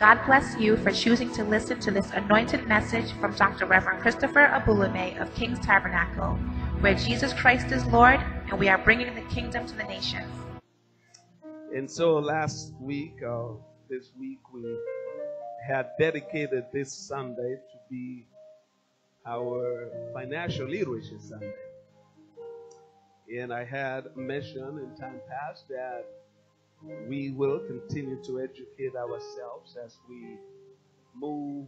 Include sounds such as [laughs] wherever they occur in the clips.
God bless you for choosing to listen to this anointed message from Dr. Reverend Christopher Abhulime of King's Tabernacle, where Jesus Christ is Lord and we are bringing the kingdom to the nations. And so last week, uh, this week, we had dedicated this Sunday to be our financial literacy Sunday. And I had mentioned in time past that we will continue to educate ourselves as we move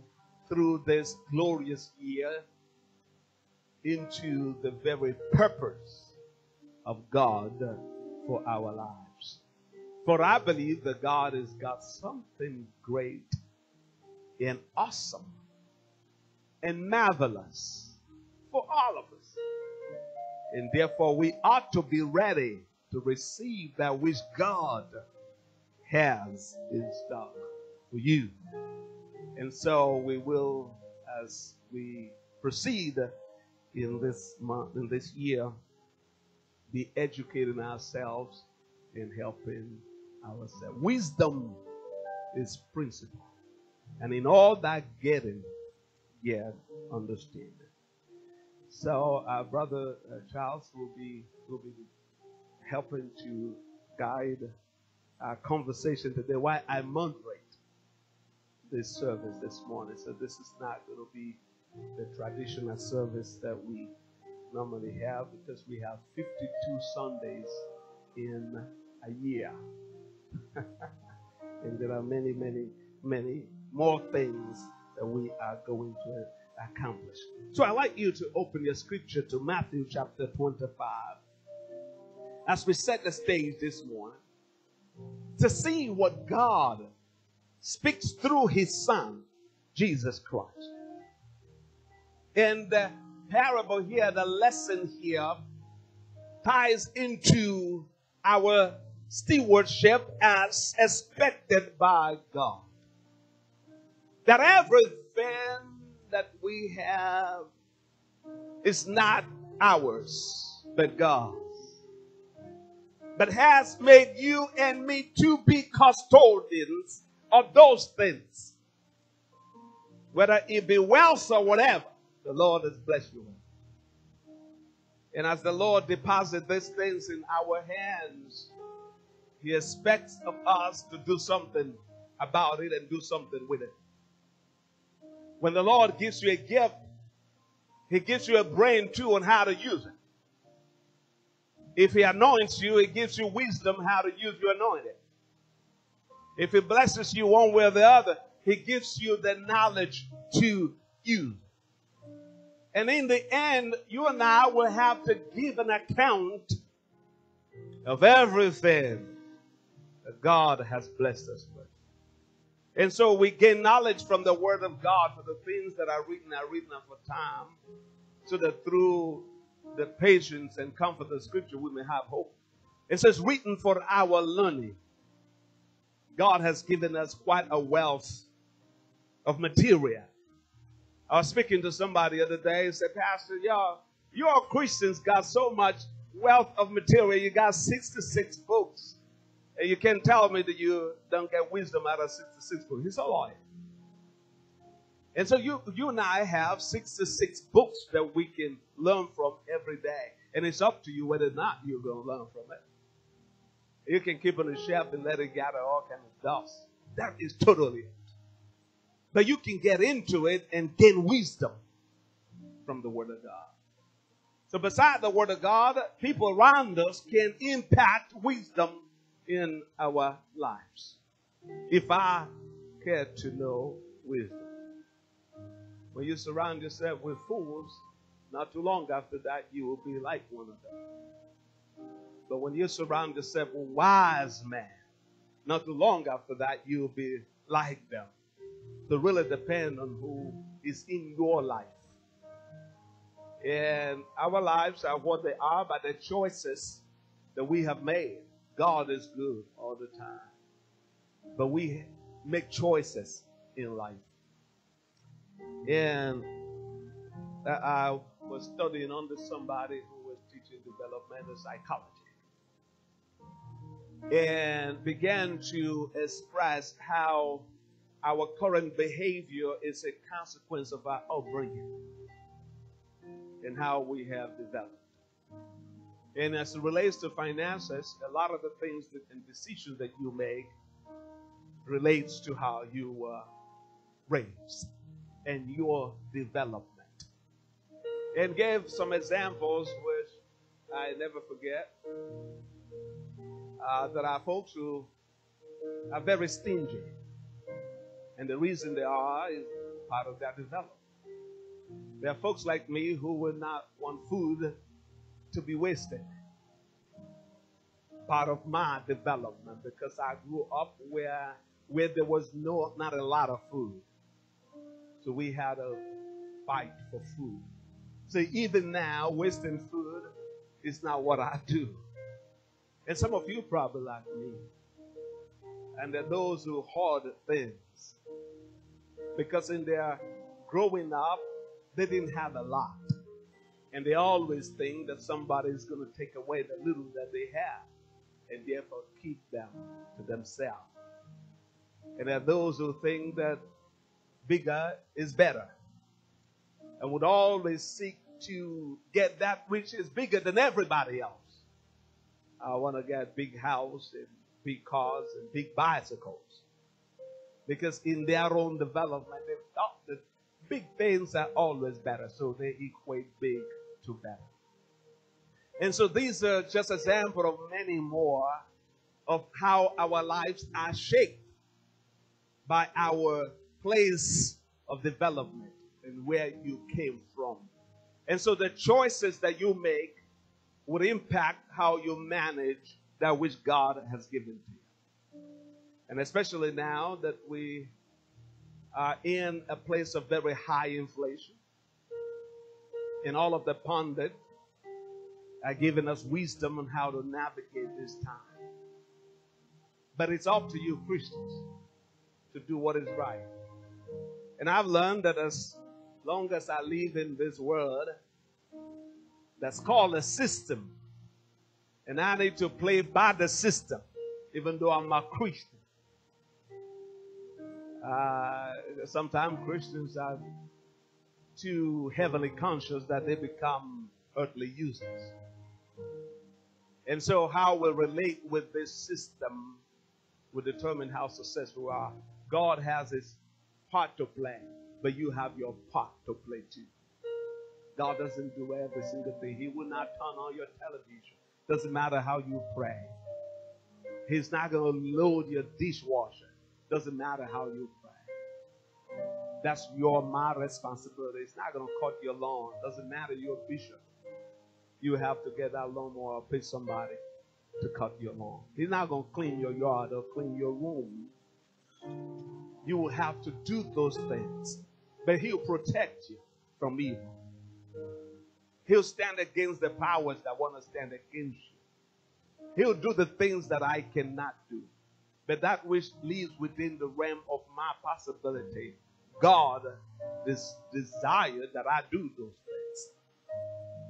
through this glorious year into the very purpose of God for our lives. For I believe that God has got something great and awesome and marvelous for all of us. And therefore, we ought to be ready to receive that which God has in stock for you. And so we will, as we proceed in this month, in this year, be educating ourselves and helping ourselves. Wisdom is principle. And in all that getting, get understanding. So our brother uh, Charles will be will be helping to guide our conversation today. Why I moderate this service this morning. So this is not going to be the traditional service that we normally have because we have 52 Sundays in a year. [laughs] and there are many, many, many more things that we are going to accomplish. So I'd like you to open your scripture to Matthew chapter 25 as we set the stage this morning to see what God speaks through his son, Jesus Christ. And the parable here, the lesson here, ties into our stewardship as expected by God. That everything that we have is not ours, but God's. But has made you and me to be custodians of those things. Whether it be wealth or whatever, the Lord has blessed you with. And as the Lord deposits these things in our hands, He expects of us to do something about it and do something with it. When the Lord gives you a gift, He gives you a brain too on how to use it. If He anoints you, He gives you wisdom how to use your anointing. If He blesses you one way or the other, He gives you the knowledge to use. And in the end, you and I will have to give an account of everything that God has blessed us with. And so we gain knowledge from the Word of God for the things that are written are written for time, so that through the patience and comfort of Scripture we may have hope. It says, written for our learning. God has given us quite a wealth of material. I was speaking to somebody the other day and said, Pastor, y'all, y'all Christians got so much wealth of material. You got 66 books. And you can't tell me that you don't get wisdom out of 66 books. He's a lawyer. And so you, you and I have 66 books that we can learn from every day. And it's up to you whether or not you're going to learn from it. You can keep on the shelf and let it gather all kind of dust. That is totally it. But you can get into it and gain wisdom from the Word of God. So, beside the Word of God, people around us can impact wisdom in our lives. If I care to know wisdom. When you surround yourself with fools, not too long after that, you will be like one of them. But when you surround yourself with wise men, not too long after that, you'll be like them. To really depend on who is in your life. And our lives are what they are by the choices that we have made. God is good all the time. But we make choices in life. And I was studying under somebody who was teaching developmental psychology and began to express how our current behavior is a consequence of our upbringing and how we have developed. And as it relates to finances, a lot of the things that, and decisions that you make relates to how you were raised and your development. And gave some examples which I never forget. Uh, there are folks who are very stingy. And the reason they are is part of their development. There are folks like me who would not want food to be wasted. Part of my development because I grew up where where there was no not a lot of food. So we had a fight for food. So even now, wasting food is not what I do. And some of you probably like me. And there are those who hoard things. Because in their growing up, they didn't have a lot. And they always think that somebody is going to take away the little that they have and therefore keep them to themselves. And there are those who think that bigger is better and would always seek to get that which is bigger than everybody else. I want to get big house and big cars and big bicycles. Because in their own development, they thought that big things are always better, so they equate big to better. And so these are just example of many more of how our lives are shaped by our place of development and where you came from. And so the choices that you make would impact how you manage that which God has given to you. And especially now that we are in a place of very high inflation, and all of the pundits are giving us wisdom on how to navigate this time. But it's up to you, Christians, to do what is right. And I've learned that as long as I live in this world, that's called a system. And I need to play by the system, even though I'm a Christian. Uh, sometimes Christians are too heavily conscious that they become earthly useless. And so, how we relate with this system will determine how successful we are. God has his part to play, but you have your part to play too. God doesn't do every single thing. He will not turn on your television. Doesn't matter how you pray. He's not going to load your dishwasher. Doesn't matter how you pray. That's your my responsibility. It's not going to cut your lawn. Doesn't matter you're a bishop. You have to get that lawnmower or pay somebody to cut your lawn. He's not going to clean your yard or clean your room. You will have to do those things. But he'll protect you from evil. He'll stand against the powers that want to stand against you. He'll do the things that I cannot do. But that which lives within the realm of my possibility, God this desire that I do those things.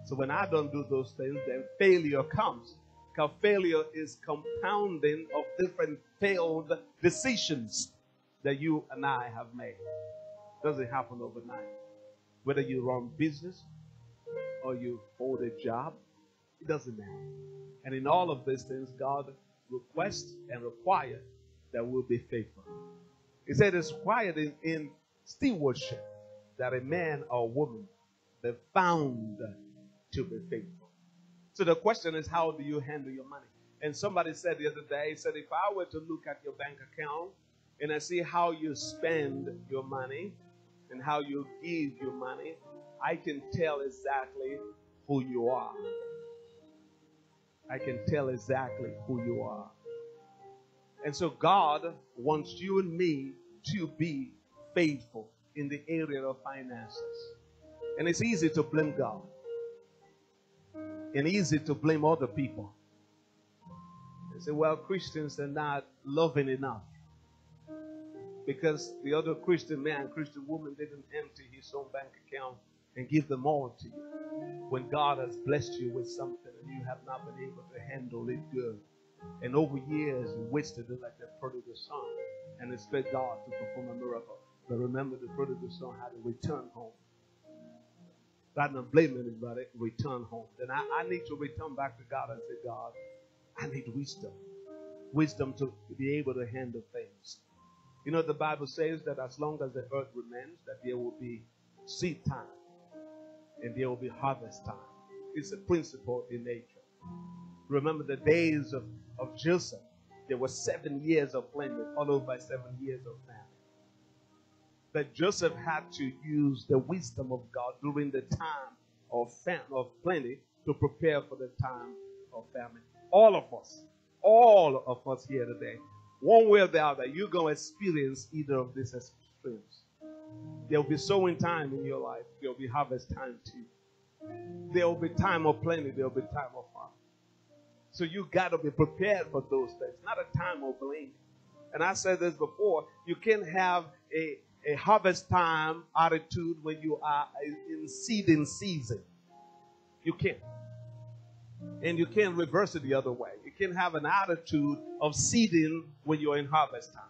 So when I don't do those things, then failure comes. Because failure is compounding of different failed decisions that you and I have made. Doesn't happen overnight. Whether you run business, or you hold a job, it doesn't matter. And in all of these things, God requests and requires that we'll be faithful. He said it's required in, in stewardship that a man or woman be found to be faithful. So the question is, how do you handle your money? And somebody said the other day, he said, if I were to look at your bank account and I see how you spend your money and how you give your money, I can tell exactly who you are. I can tell exactly who you are. And so God wants you and me to be faithful in the area of finances. And it's easy to blame God. And easy to blame other people. They say, well, Christians are not loving enough. Because the other Christian man, Christian woman didn't empty his own bank account and give them all to you. When God has blessed you with something and you have not been able to handle it good. And over years, you wasted it like that prodigal son. and expect God to perform a miracle. But remember, the prodigal son had to return home. Rather than blame anybody, return home. Then I, I need to return back to God and say, God, I need wisdom. Wisdom to be able to handle things. You know, the Bible says that as long as the earth remains, that there will be seed time and there will be harvest time. It's a principle in nature. Remember the days of, of Joseph. There were seven years of plenty, followed by seven years of famine. But Joseph had to use the wisdom of God during the time of, fam- of plenty to prepare for the time of famine. All of us, all of us here today, one way or the other, you're going to experience either of these extremes. There will be sowing time in your life. There will be harvest time too. There will be time of plenty. There will be time of harvest. So you got to be prepared for those things. Not a time of blame. And I said this before. You can't have a, a harvest time attitude when you are in seeding season. You can't. And you can't reverse it the other way. Can have an attitude of seeding when you're in harvest time.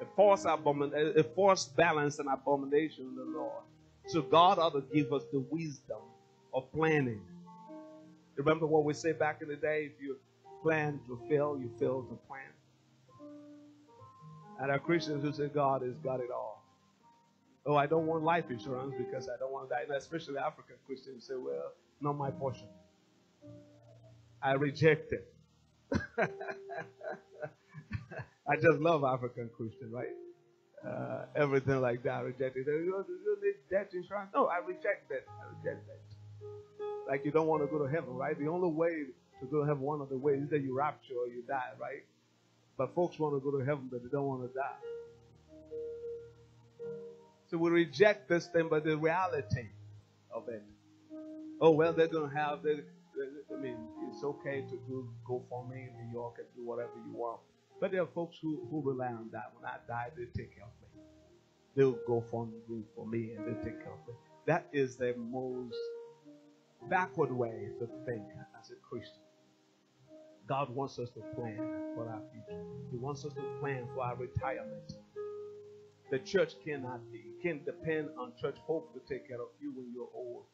A false, abomin- a false balance and abomination in the Lord. So God ought to give us the wisdom of planning. Remember what we say back in the day? If you plan to fail, you fail to plan. And our Christians who say God has got it all. Oh, I don't want life insurance because I don't want to die. And especially African Christians say, well, not my portion. I reject it. [laughs] I just love African Christian, right? Uh, everything like that, I reject it. You need insurance? No, I reject that. I reject that. Like you don't want to go to heaven, right? The only way to go to heaven, one of the ways, is that you rapture or you die, right? But folks want to go to heaven, but they don't want to die. So we reject this thing, but the reality of it. Oh well, they're gonna have. They, they, I mean, it's okay to do GoFundMe in New York and do whatever you want. But there are folks who, who rely on that. When I die, they take care of me. They'll GoFundMe, for me and they take care of me. That is the most backward way to think as a Christian. God wants us to plan for our future. He wants us to plan for our retirement. The church cannot be, can depend on church folk to take care of you when you're old.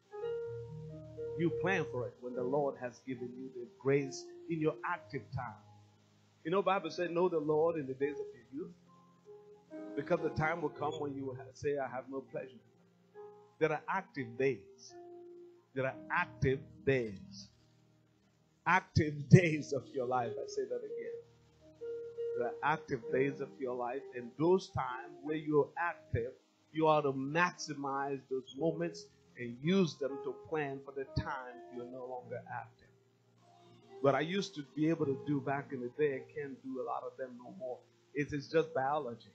You plan for it when the Lord has given you the grace in your active time. You know, Bible said, know the Lord in the days of your youth. Because the time will come when you will say, I have no pleasure. There are active days. There are active days. Active [laughs] days of your life. I say that again. There are active days of your life, and those times where you're active, you ought to maximize those moments and use them to plan for the time you're no longer active. What I used to be able to do back in the day, I can't do a lot of them no more. It is just biology.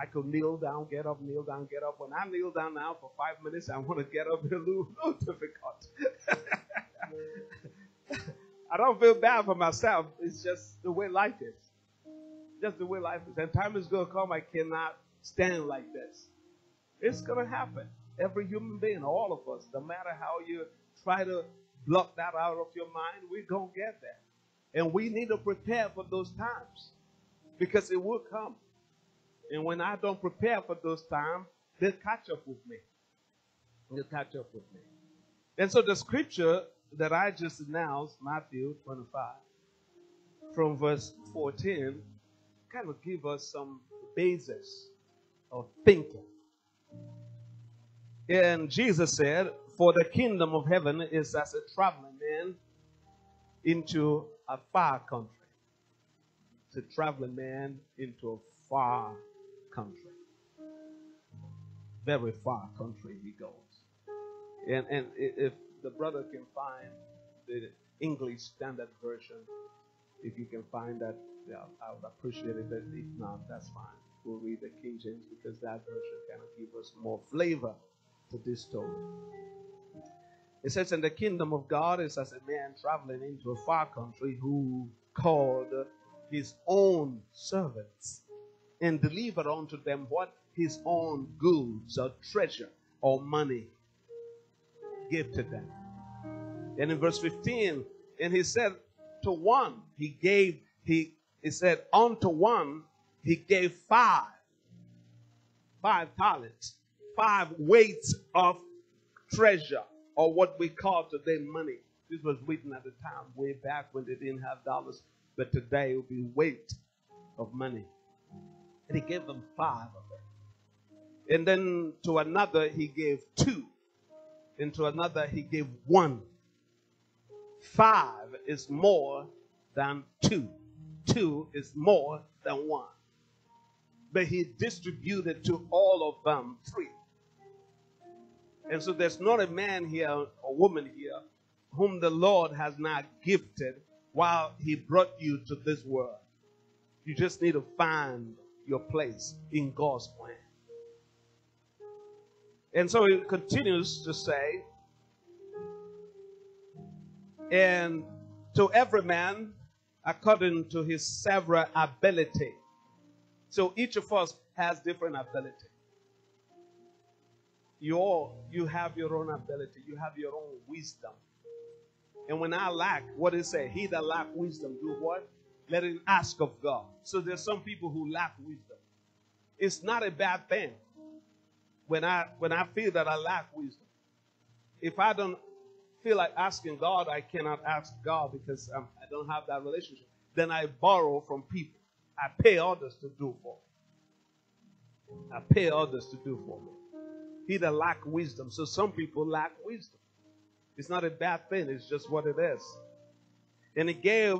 I could kneel down, get up, kneel down, get up. When I kneel down now for five minutes, I want to get up. It's a little, little difficult. I don't feel bad for myself. It's just the way life is. Just the way life is. And time is going to come. I cannot stand like this. It's going to happen. Every human being, all of us, no matter how you try to block that out of your mind, we're going to get there. And we need to prepare for those times because it will come. And when I don't prepare for those times, they'll catch up with me. They'll catch up with me. And so the scripture that I just announced, Matthew 25, from verse 14, kind of give us some basis of thinking. And Jesus said, For the kingdom of heaven is as a traveling man into a far country. It's a traveling man into a far country. Very far country he goes. And, and if the brother can find the English Standard Version, if you can find that, yeah, I would appreciate it. But if not, that's fine. We'll read the King James because that version kind of gives us more flavor to this story. It says, And the kingdom of God is as a man traveling into a far country who called his own servants and delivered unto them what his own goods or treasure or money gave to them. And in verse 15, and he said to one, he gave he He said, Unto one he gave five, five talents, five weights of treasure, or what we call today money. This was written at the time, way back when they didn't have dollars, but today it would be weight of money. And he gave them five of them. And then to another he gave two. And to another he gave one. Five is more than two. Two is more than one. But he distributed to all of them three. And so there's not a man here or woman here whom the Lord has not gifted while he brought you to this world. You just need to find your place in God's plan. And so it continues to say, and to every man according to his several ability. So each of us has different ability. You all, you have your own ability. You have your own wisdom. And when I lack, what it say? He that lack wisdom, do what? Let him ask of God. So there's some people who lack wisdom. It's not a bad thing when I when I feel that I lack wisdom. If I don't feel like asking God, I cannot ask God because um, I don't have that relationship. Then I borrow from people. I pay others to do for me. I pay others to do for me. He that lack wisdom. So some people lack wisdom. It's not a bad thing. It's just what it is. And he gave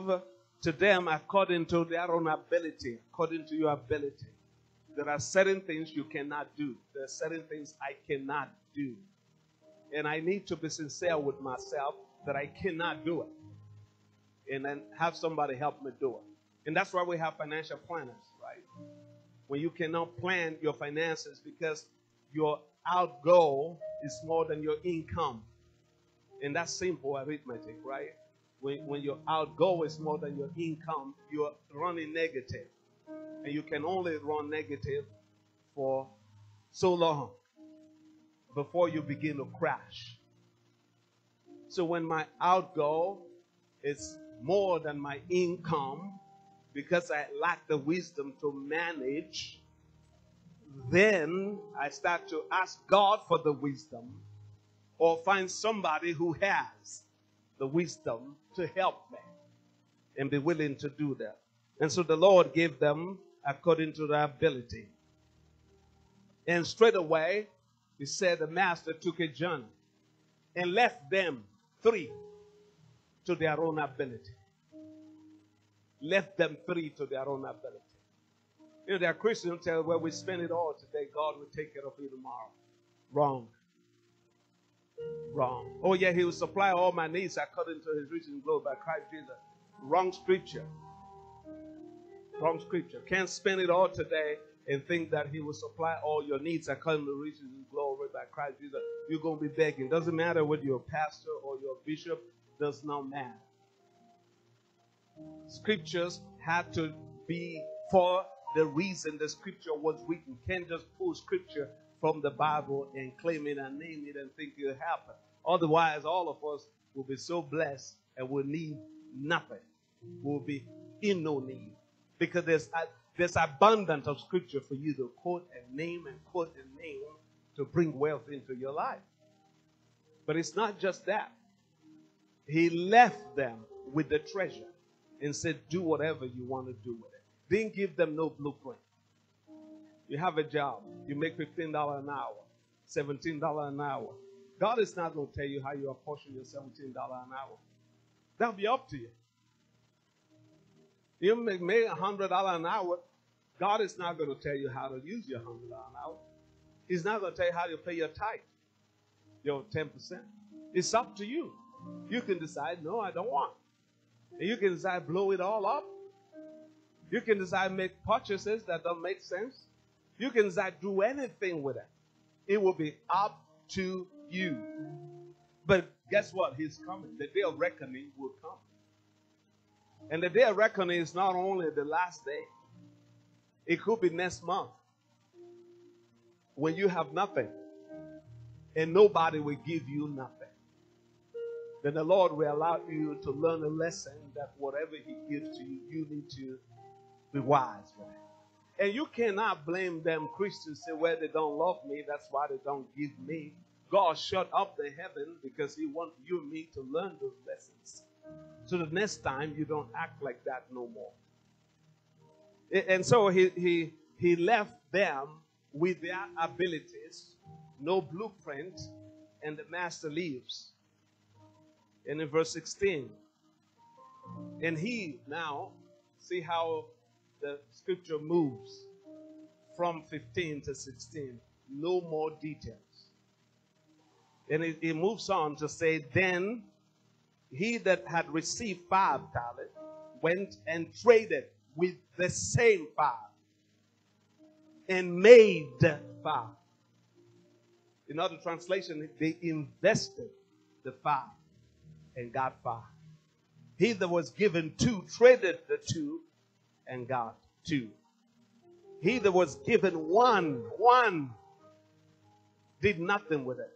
to them according to their own ability, according to your ability. There are certain things you cannot do. There are certain things I cannot do. And I need to be sincere with myself that I cannot do it. And then have somebody help me do it. And that's why we have financial planners, right? When you cannot plan your finances because your outgo is more than your income. And that's simple arithmetic, right? When, when your outgo is more than your income, you're running negative. And you can only run negative for so long before you begin to crash. So when my outgo is more than my income, because I lack the wisdom to manage, then I start to ask God for the wisdom or find somebody who has the wisdom to help me and be willing to do that. And so the Lord gave them according to their ability. And straight away, he said the master took a journey and left them three to their own ability. Left them three to their own ability. You know, there are Christians who tell, well, we spend it all today, God will take care of you tomorrow. Wrong. Wrong. Oh, yeah, he will supply all my needs according to his riches and glory by Christ Jesus. Wrong scripture. Wrong scripture. Can't spend it all today and think that he will supply all your needs according to riches and glory by Christ Jesus. You're going to be begging. Doesn't matter whether you're a pastor or your bishop, does not matter. Scriptures had to be for the reason the scripture was written. Can't just pull scripture from the Bible and claim it and name it and think it'll happen. Otherwise, all of us will be so blessed and will need nothing. We'll be in no need. Because there's, there's abundance of scripture for you to quote and name and quote and name to bring wealth into your life. But it's not just that. He left them with the treasure and said, Do whatever you want to do with it. Didn't give them no blueprint. You have a job, you make $15 an hour, $17 an hour. God is not going to tell you how you apportion your $17 an hour. That'll be up to you. You make, make $100 an hour, God is not going to tell you how to use your $100 an hour. He's not going to tell you how to pay your tithe, your 10%. It's up to you. You can decide, no, I don't want. And you can decide, blow it all up. You can decide, make purchases that don't make sense. You can decide, do anything with it. It will be up to you. But guess what? He's coming. The day of reckoning will come. And the day of reckoning is not only the last day, it could be next month when you have nothing and nobody will give you nothing. Then the Lord will allow you to learn a lesson that whatever He gives to you, you need to Be wise it. And you cannot blame them Christians say, well, they don't love me. That's why they don't give me. God shut up the heaven because He wants you and me to learn those lessons. So the next time you don't act like that no more. And so he, he, he left them with their abilities, no blueprint, and the master leaves. And in verse 16, and he now, see how the scripture moves from 15 to 16. No more details. And it, it moves on to say, Then he that had received five talents went and traded with the same five and made five. In other translation, they invested the five and got five. He that was given two traded the two and got two. He that was given one, one, did nothing with it.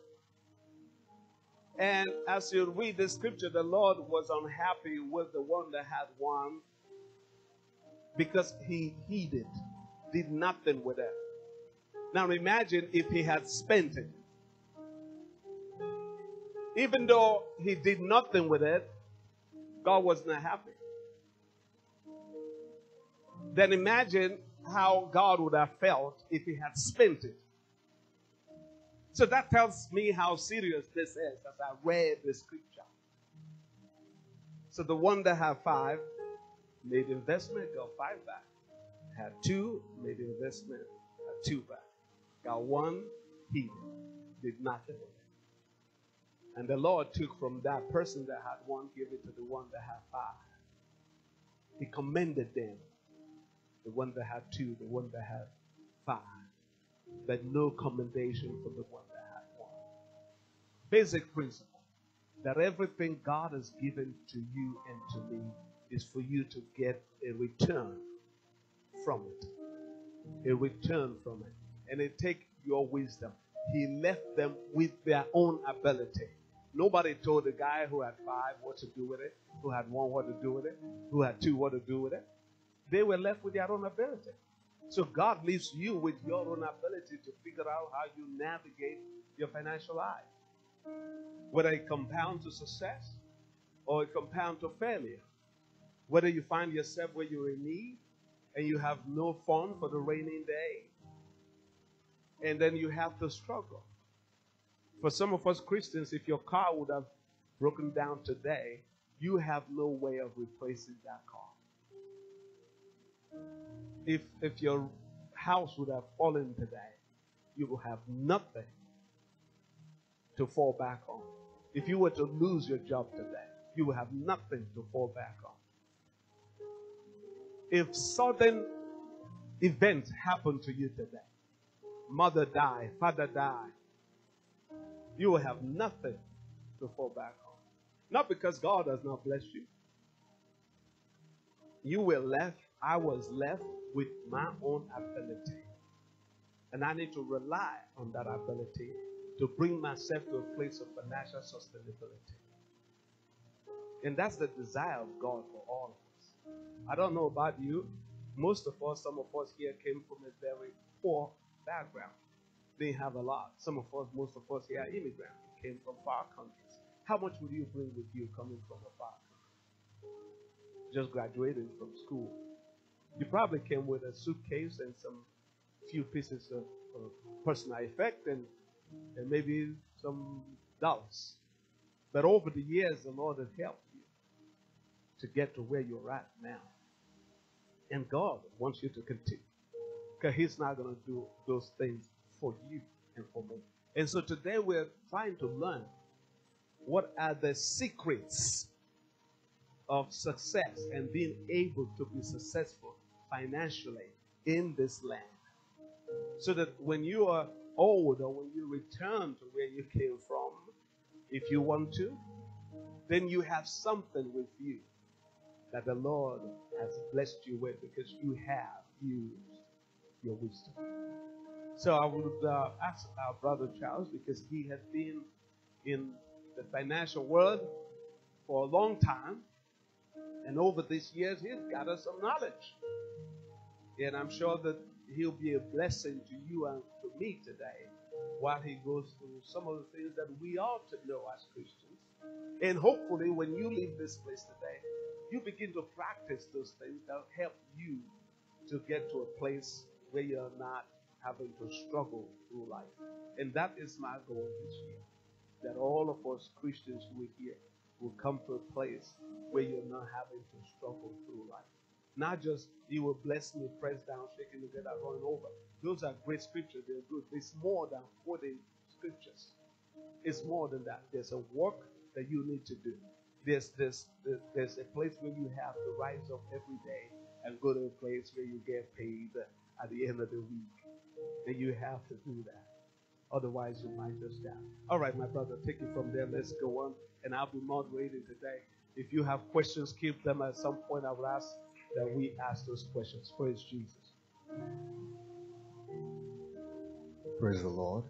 And as you read the scripture, the Lord was unhappy with the one that had one because he heeded, did nothing with it. Now imagine if he had spent it. Even though he did nothing with it, God was not happy. Then imagine how God would have felt if he had spent it. So that tells me how serious this is as I read the scripture. So the one that had five made investment, got five back. Had two, made investment, got two back. Got one, he did nothing. And the Lord took from that person that had one, gave it to the one that had five. He commended them. The one that had two, the one that had five. But no commendation for the one that had one. basic principle that everything God has given to you and to me is for you to get a return from it. A return from it. And it take your wisdom. He left them with their own ability. Nobody told the guy who had five what to do with it, who had one what to do with it, who had two what to do with it. They were left with their own ability. So God leaves you with your own ability to figure out how you navigate your financial life whether it compounds to success or it compounds to failure. Whether you find yourself where you're in need and you have no fund for the raining day, and then you have to struggle. For some of us Christians, if your car would have broken down today, you have no way of replacing that car. If, if your house would have fallen today, you will have nothing to fall back on. If you were to lose your job today, you will have nothing to fall back on. If sudden events happen to you today, mother die, father die, you will have nothing to fall back on. Not because God has not blessed you. You were left, I was left with my own ability. And I need to rely on that ability to bring myself to a place of financial sustainability. And that's the desire of God for all of us. I don't know about you. Most of us, some of us here came from a very poor background. Didn't have a lot. Some of us, most of us here are immigrants. Came from far countries. How much would you bring with you coming from a far country? Just graduating from school. You probably came with a suitcase and some few pieces of, of personal effect and and maybe some dollars. But over the years, the Lord has helped you to get to where you're at now. And God wants you to continue. Because He's not going to do those things for you and for me. And so today we're trying to learn what are the secrets of success and being able to be successful financially in this land. So that when you are old or when you return to where you came from, if you want to, then you have something with you that the Lord has blessed you with because you have used your wisdom. So I would uh, ask our brother Charles because he has been in the financial world for a long time, and over these years he's gathered some knowledge. And I'm sure that he'll be a blessing to you and to me today while he goes through some of the things that we ought to know as Christians. And hopefully, when you leave this place today, you begin to practice those things that help you to get to a place where you're not having to struggle through life. And that is my goal this year. That all of us Christians who are here will come to a place where you're not having to struggle through life. Not just you will bless me, press down, shaking together, running over. Those are great scriptures. They're good. It's more than quoting scriptures. It's more than that. There's a work that you need to do. There's there's there's a place where you have to rise up every day and go to a place where you get paid at the end of the week. And you have to do that. Otherwise, you might just die. All right, my brother, take it from there. Let's go on. And I'll be moderating today. If you have questions, keep them at some point. I will ask that we ask those questions. Praise Jesus. Praise the Lord.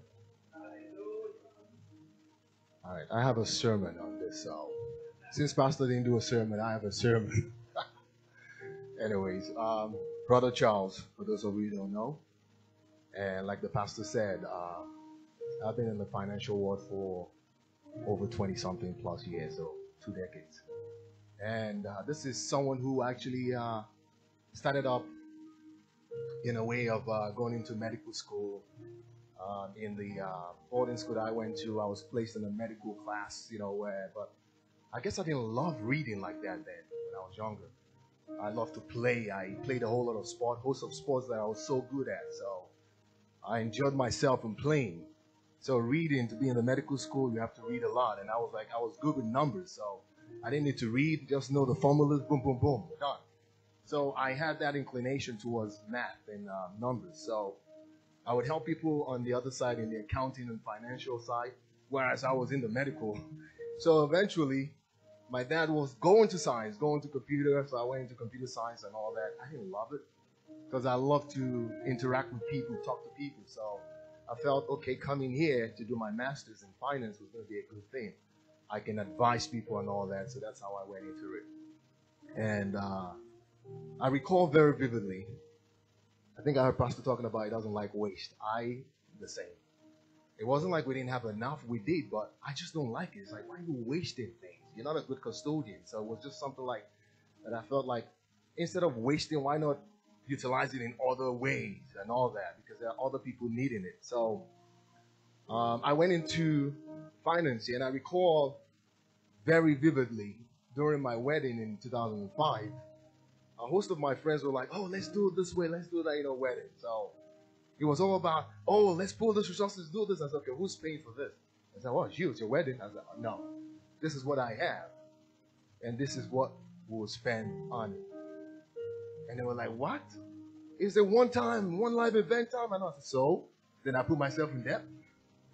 All right, I have a sermon on this. So, since Pastor didn't do a sermon, I have a sermon. [laughs] Anyways, um, Brother Charles, for those of you who don't know, and like the pastor said, uh, I've been in the financial world for over 20 something plus years, so two decades. And uh, this is someone who actually uh, started up in a way of uh, going into medical school. Um, in the uh, boarding school that I went to, I was placed in a medical class, you know, where, but I guess I didn't love reading like that then when I was younger. I loved to play. I played a whole lot of sport, host of sports that I was so good at. So I enjoyed myself in playing. So reading to be in the medical school, you have to read a lot, and I was like, I was good with numbers, so I didn't need to read, just know the formulas, boom, boom, boom, done. So I had that inclination towards math and um, numbers. So I would help people on the other side in the accounting and financial side, whereas I was in the medical. [laughs] So eventually, my dad was going to science, going to computer, so I went into computer science and all that. I didn't love it because I love to interact with people, talk to people. So I felt okay coming here to do my master's in finance was going to be a good thing. I can advise people and all that, so that's how I went into it. And uh, I recall very vividly. I think I heard Pastor talking about he doesn't like waste. I the same. It wasn't like we didn't have enough. We did, but I just don't like it. It's like why are you wasting things? You're not a good custodian. So it was just something like that. I felt like instead of wasting, why not utilize it in other ways and all that? Because there are other people needing it. So um, I went into finance, and I recall very vividly during my wedding in 2005. A host of my friends were like, "Oh, let's do it this way. Let's do that, you know, wedding." So it was all about, "Oh, let's pull this resources, do this." I said, "Okay, who's paying for this?" I said, "Well, it's you. It's your wedding." I said, "No, this is what I have, and this is what we'll spend on it." And they were like, "What? Is it one time, one live event time?" I said, "So." Then I put myself in debt.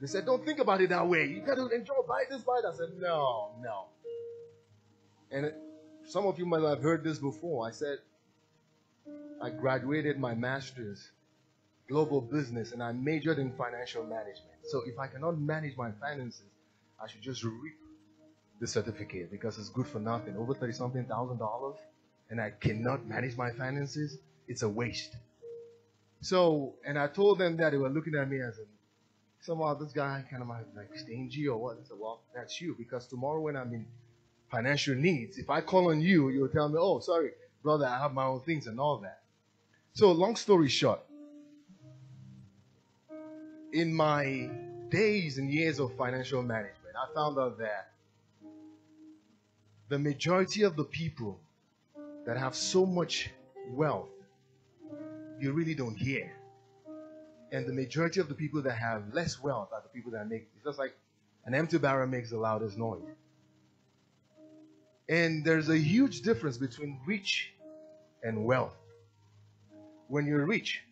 They said, "Don't think about it that way. You got to enjoy, buy this, buy that." I said, "No, no." And it, some of you might have heard this before. I said, I graduated my master's global business and I majored in financial management. So if I cannot manage my finances, I should just reap the certificate because it's good for nothing. Over 30 something thousand dollars and I cannot manage my finances, it's a waste. So, and I told them that they were looking at me as a, somehow this guy kind of like stingy or what. I said, well, that's you because tomorrow when I'm in financial needs, if I call on you, you'll tell me, oh, sorry, brother, I have my own things and all that. So, long story short, in my days and years of financial management, I found out that the majority of the people that have so much wealth, you really don't hear. And the majority of the people that have less wealth are the people that make it's just like an empty barrel makes the loudest noise. And there's a huge difference between rich and wealth. When you're rich,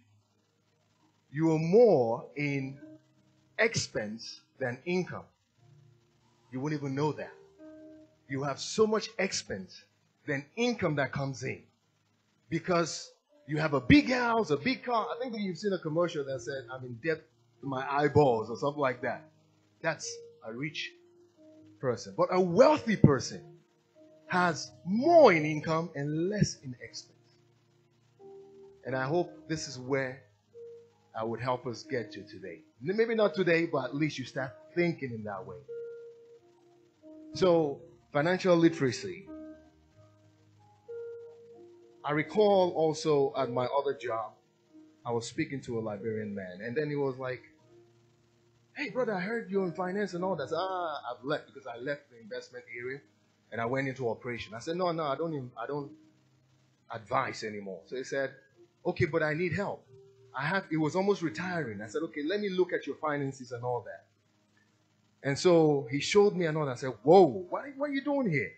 you are more in expense than income. You wouldn't even know that. You have so much expense than income that comes in. Because you have a big house, a big car. I think you've seen a commercial that said, I'm in debt to my eyeballs or something like that. That's a rich person. But a wealthy person has more in income and less in expense. And I hope this is where I would help us get to today. Maybe not today, but at least you start thinking in that way. So, financial literacy. I recall also at my other job, I was speaking to a Liberian man, and then he was like, Hey, brother, I heard you're in finance and all that. ah, I've left because I left the investment area and I went into operation. I said, No, no, I don't, even, I don't advise anymore. So he said, Okay, but I need help. I have, it was almost retiring. I said, Okay, let me look at your finances and all that. And so he showed me that. I said, Whoa, what, what are you doing here?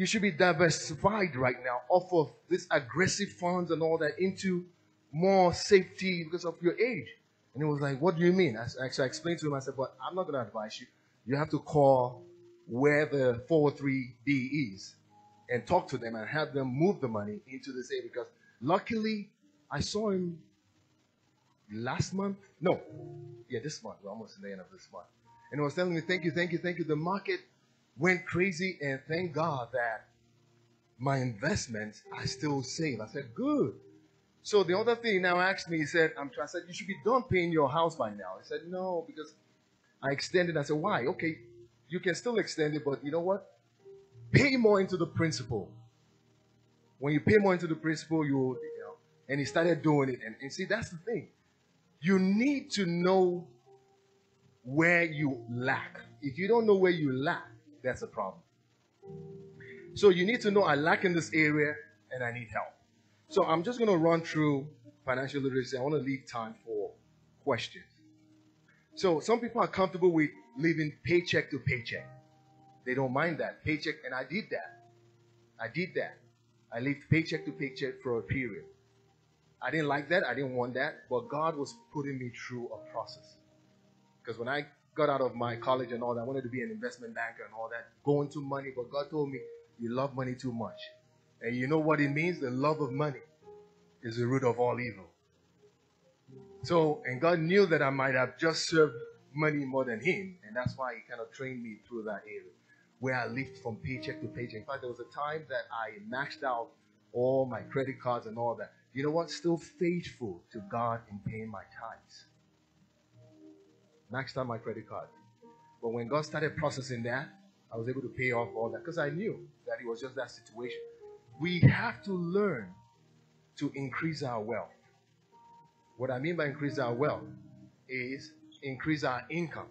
You should be diversified right now off of this aggressive funds and all that into more safety because of your age. And he was like, What do you mean? I, actually, I explained to him, I said, But I'm not going to advise you. You have to call where the 403b is and talk to them and have them move the money into this area because luckily I saw him last month. No, yeah, this month. We're almost at the end of this month. And he was telling me, Thank you, thank you, thank you. The market went crazy, and thank God that my investments I still save. I said, Good. So the other thing now asked me, he said, I'm trying, I said, you should be done paying your house by now. He said, no, because I extended. I said, why? Okay, you can still extend it, but you know what? Pay more into the principal. When you pay more into the principal, you, you know, and he started doing it. And, and see, that's the thing. You need to know where you lack. If you don't know where you lack, that's a problem. So you need to know I lack in this area and I need help. So I'm just going to run through financial literacy. I want to leave time for questions. So some people are comfortable with living paycheck to paycheck. They don't mind that paycheck, and I did that. I did that. I lived paycheck to paycheck for a period. I didn't like that. I didn't want that. But God was putting me through a process. Because when I got out of my college and all that, I wanted to be an investment banker and all that, going to money. But God told me, you love money too much. And you know what it means? The love of money is the root of all evil. So, and God knew that I might have just served money more than Him, and that's why He kind of trained me through that area where I lived from paycheck to paycheck. In fact, there was a time that I maxed out all my credit cards and all that. You know what? Still faithful to God in paying my tithes. Maxed out my credit card. But when God started processing that, I was able to pay off all that because I knew that it was just that situation we have to learn to increase our wealth. What I mean by increase our wealth is increase our income.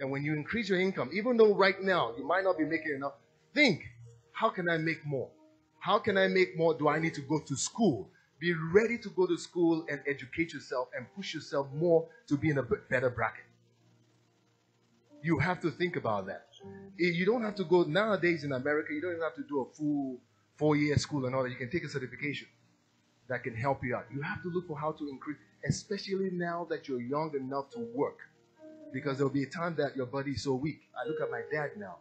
And when you increase your income, even though right now you might not be making enough, think how can I make more? How can I make more? Do I need to go to school? Be ready to go to school and educate yourself and push yourself more to be in a better bracket. You have to think about that. Eh, you don't have to go nowadays in America, you don't even have to do a full four year school and all that, you can take a certification that can help you out. You have to look for how to increase, especially now that you're young enough to work. Because there'll be a time that your body is so weak. I look at my dad now.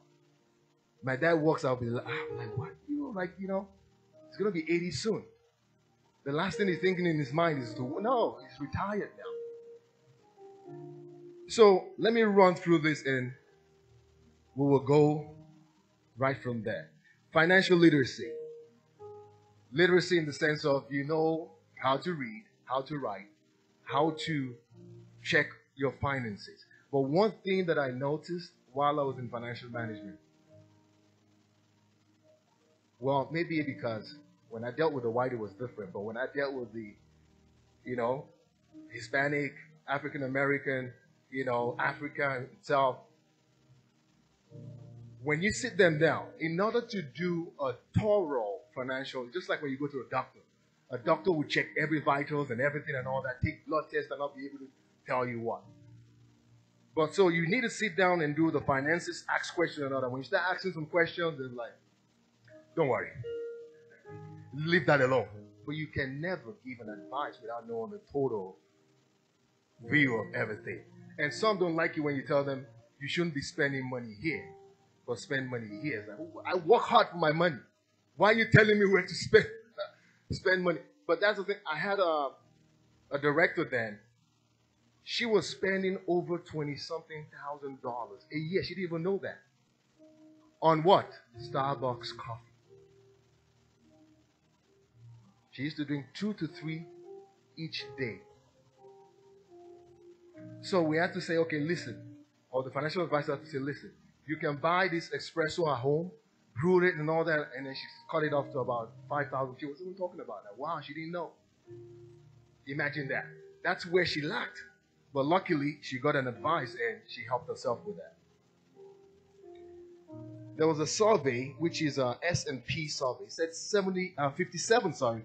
My dad walks out, be like, ah, like, what? You know, like, you know, he's going to be 80 soon. The last thing he's thinking in his mind is to, no, he's retired now. So let me run through this and we will go right from there. Financial literacy literacy in the sense of you know how to read, how to write, how to check your finances. But one thing that I noticed while I was in financial management, well, maybe because when I dealt with the white, it was different. But when I dealt with the, you know, Hispanic, African American, you know, Africa itself, when you sit them down, in order to do a thorough financial, just like when you go to a doctor, a doctor will check every vitals and everything and all that, take blood tests and not be able to tell you what. But so you need to sit down and do the finances, ask questions and all that. When you start asking some questions, they're like, don't worry. Leave that alone. But you can never give an advice without knowing the total view of everything. And some don't like you when you tell them you shouldn't be spending money here or spend money here. Like, I work hard for my money. Why are you telling me where to spend [laughs] spend money? But that's the thing. I had a a director then. She was spending over twenty something thousand dollars a year. She didn't even know that. On what? Starbucks coffee. She used to drink two to three each day. So we had to say, okay, listen. Or the financial advisor had to say, listen, you can buy this espresso at home, brew it and all that, and then she cut it off to about 5,000. She wasn't even talking about that. Wow, she didn't know. Imagine that. That's where she lacked. But luckily, she got an advice and she helped herself with that. There was a survey, which is a S&P survey. It said 70, uh, 57, sorry,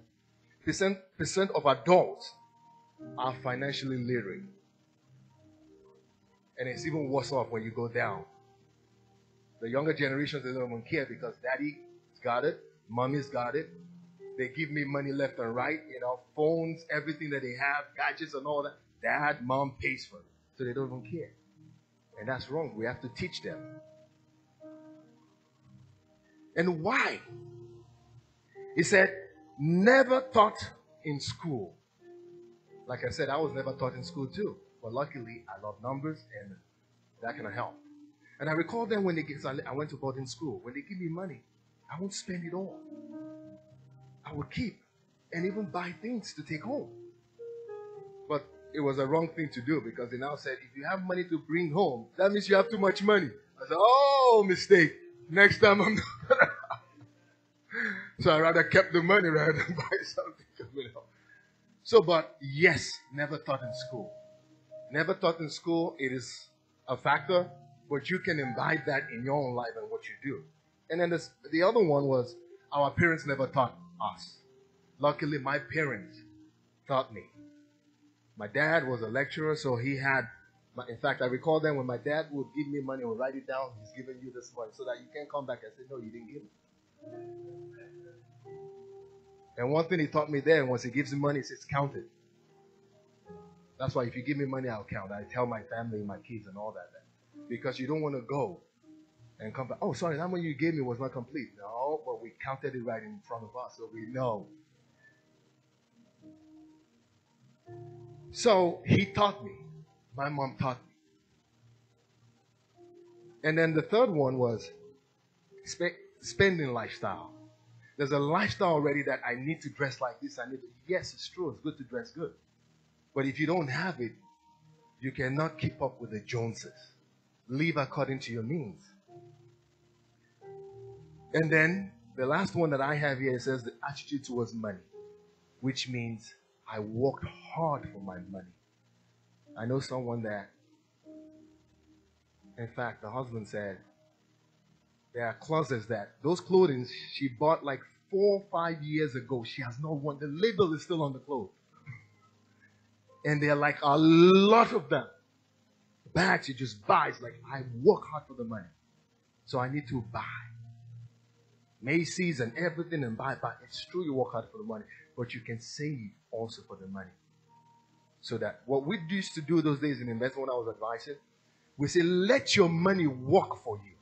percent, of adults are financially literate. And it's even worse off when you go down. The younger generations, they don't even care because daddy's got it, mommy's got it. They give me money left and right, you know, phones, everything that they have, gadgets and all that. Dad, mom pays for it. So they don't even care. And that's wrong. We have to teach them. And why? He said, never taught in school. Like I said, I was never taught in school too. But luckily, I love numbers and that kind of help. And I recall then when they get, I went to boarding school. When they give me money, I won't spend it all. I would keep and even buy things to take home. But it was a wrong thing to do because they now said, if you have money to bring home, that means you have too much money. I said, oh, mistake. Next time I'm. So I rather kept the money rather than [laughs] buy something coming out. So, but yes, never taught in school. Never taught in school. It is a factor, but you can imbibe that in your own life and what you do. And then this, the other one was our parents never taught us. Luckily, my parents taught me. My dad was a lecturer, so he had. In fact, I recall then when my dad would give me money, or write it down. He's giving you this money, so that you can't come back and say, "No, you didn't give me." And one thing he taught me then was he gives me money, he says, "Count it." That's why if you give me money, I'll count. I tell my family, my kids, and all that, because you don't want to go and come back. Oh, sorry, that money you gave me was not complete. No, but we counted it right in front of us, so we know. So he taught me. My mom taught me. And then the third one was spe- spending lifestyle. There's a lifestyle already that I need to dress like this. I need to. Yes, it's true. It's good to dress good. But if you don't have it, you cannot keep up with the Joneses. Live according to your means. And then the last one that I have here says the attitude towards money, which means I worked hard for my money. I know someone that, in fact, the husband said, there are closets that those clothing she bought like four or five years ago. She has not worn. The label is still on the clothes. And there are like a lot of them. Bags she just buys. Like, I work hard for the money. So I need to buy. Macy's and everything and buy, but it's true you work hard for the money, but you can save also for the money. So that what we used to do those days in investment when I was advising, we say, let your money work for you.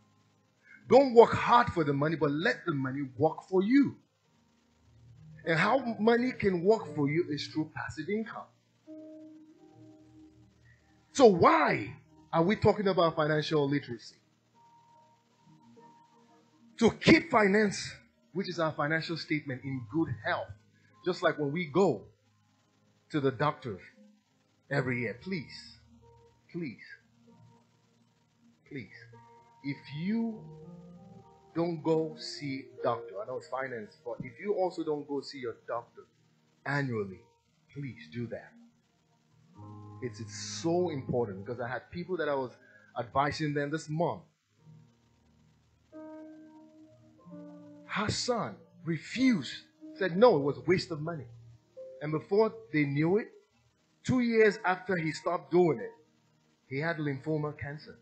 Don't work hard for the money, but let the money work for you. And how money can work for you is through passive income. So, why are we talking about financial literacy? To keep finance, which is our financial statement, in good health. Just like when we go to the doctor every year. Please, please, please. If you don't go see doctor, I know it's finance, but if you also don't go see your doctor annually, please do that. It's, it's so important because I had people that I was advising them this month. Her son refused, said no, it was a waste of money. And before they knew it, two years after he stopped doing it, he had lymphoma cancer.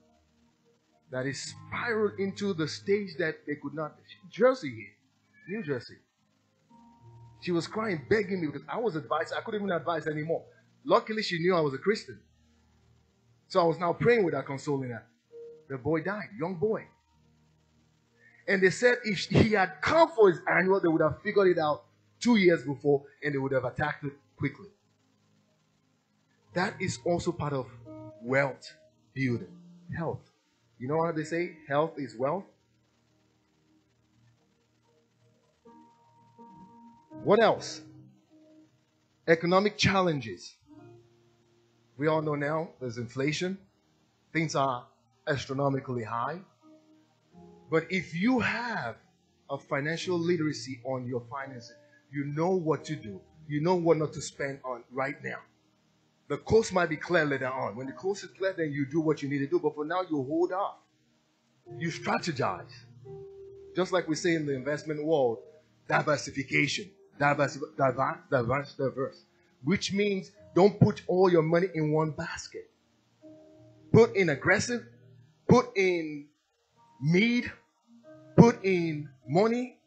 That is spiraled into the stage that they could not. Jersey here, New Jersey. She was crying, begging me because I was advised. I couldn't even advise anymore. Luckily, she knew I was a Christian. So I was now praying with her, consoling her. The boy died, young boy. And they said if he had come for his annual, they would have figured it out two years before and they would have attacked it quickly. That is also part of wealth building, health. You know how they say health is wealth? What else? Economic challenges. We all know now there's inflation. Things are astronomically high. But if you have a financial literacy on your finances, you know what to do. You know what not to spend on right now. The coast might be clear later on. When the coast is clear, then you do what you need to do. But for now, you hold off. You strategize. Just like we say in the investment world, diversification. Diverse, diverse, diverse, diverse. Which means don't put all your money in one basket. Put in aggressive, put in mead, put in money,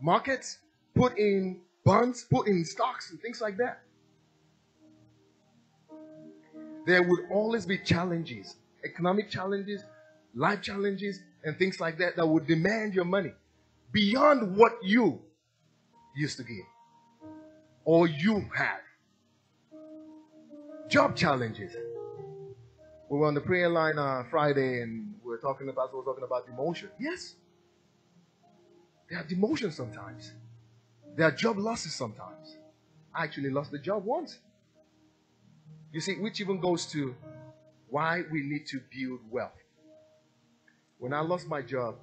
markets, put in bonds, put in stocks and things like that. There would always be challenges, economic challenges, life challenges, and things like that that would demand your money beyond what you used to give or you had. Job challenges. We were on the prayer line uh, Friday and we are talking about, we were talking about demotion. Yes. There are demotions sometimes. There are job losses sometimes. I actually lost the job once. You see, which even goes to why we need to build wealth. When I lost my job,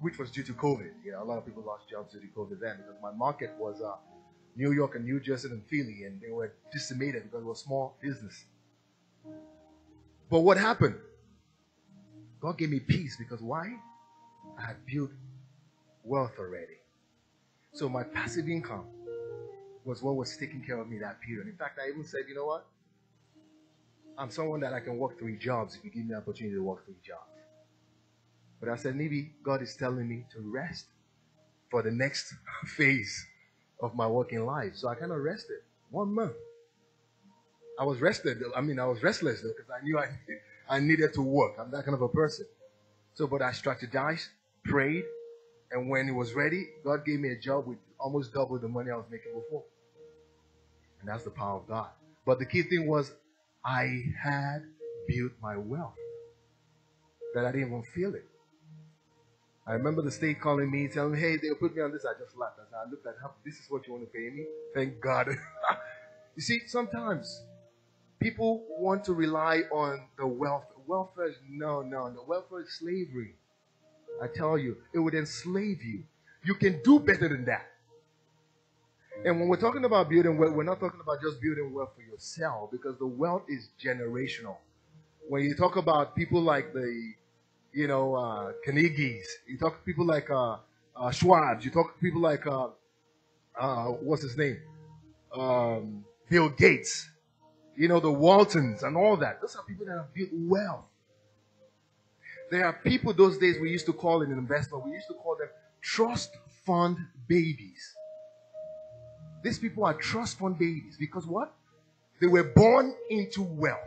which was due to COVID, yeah, a lot of people lost jobs due to COVID then because my market was uh, New York and New Jersey and Philly, and they were decimated because it was small business. But what happened? God gave me peace because why? I had built wealth already. So my passive income was what was taking care of me that period. In fact, I even said, you know what? I'm someone that I can work three jobs if you give me the opportunity to work three jobs. But I said, maybe God is telling me to rest for the next [laughs] phase of my working life. So I kind of rested one month. I was rested. I mean, I was restless though because I knew I, [laughs] I needed to work. I'm that kind of a person. So, but I strategized, prayed, and when it was ready, God gave me a job with almost double the money I was making before. And that's the power of God. But the key thing was I had built my wealth. That I didn't even feel it. I remember the state calling me, telling me, hey, they'll put me on this. I just laughed. I, said, I looked at how this is what you want to pay me? Thank God. [laughs] you see, sometimes people want to rely on the wealth. Welfare is no, no, no. Welfare is slavery. I tell you, it would enslave you. You can do better than that. And when we're talking about building wealth, we're not talking about just building wealth for yourself because the wealth is generational. When you talk about people like the, you know, uh, Carnegies, you talk people like uh, uh, Schwab's, you talk to people like, uh, uh, what's his name? Um, Bill Gates, you know, the Waltons and all that. Those are people that have built wealth. There are people those days we used to call in an investment, we used to call them trust fund babies. These people are trust fund babies because what? They were born into wealth.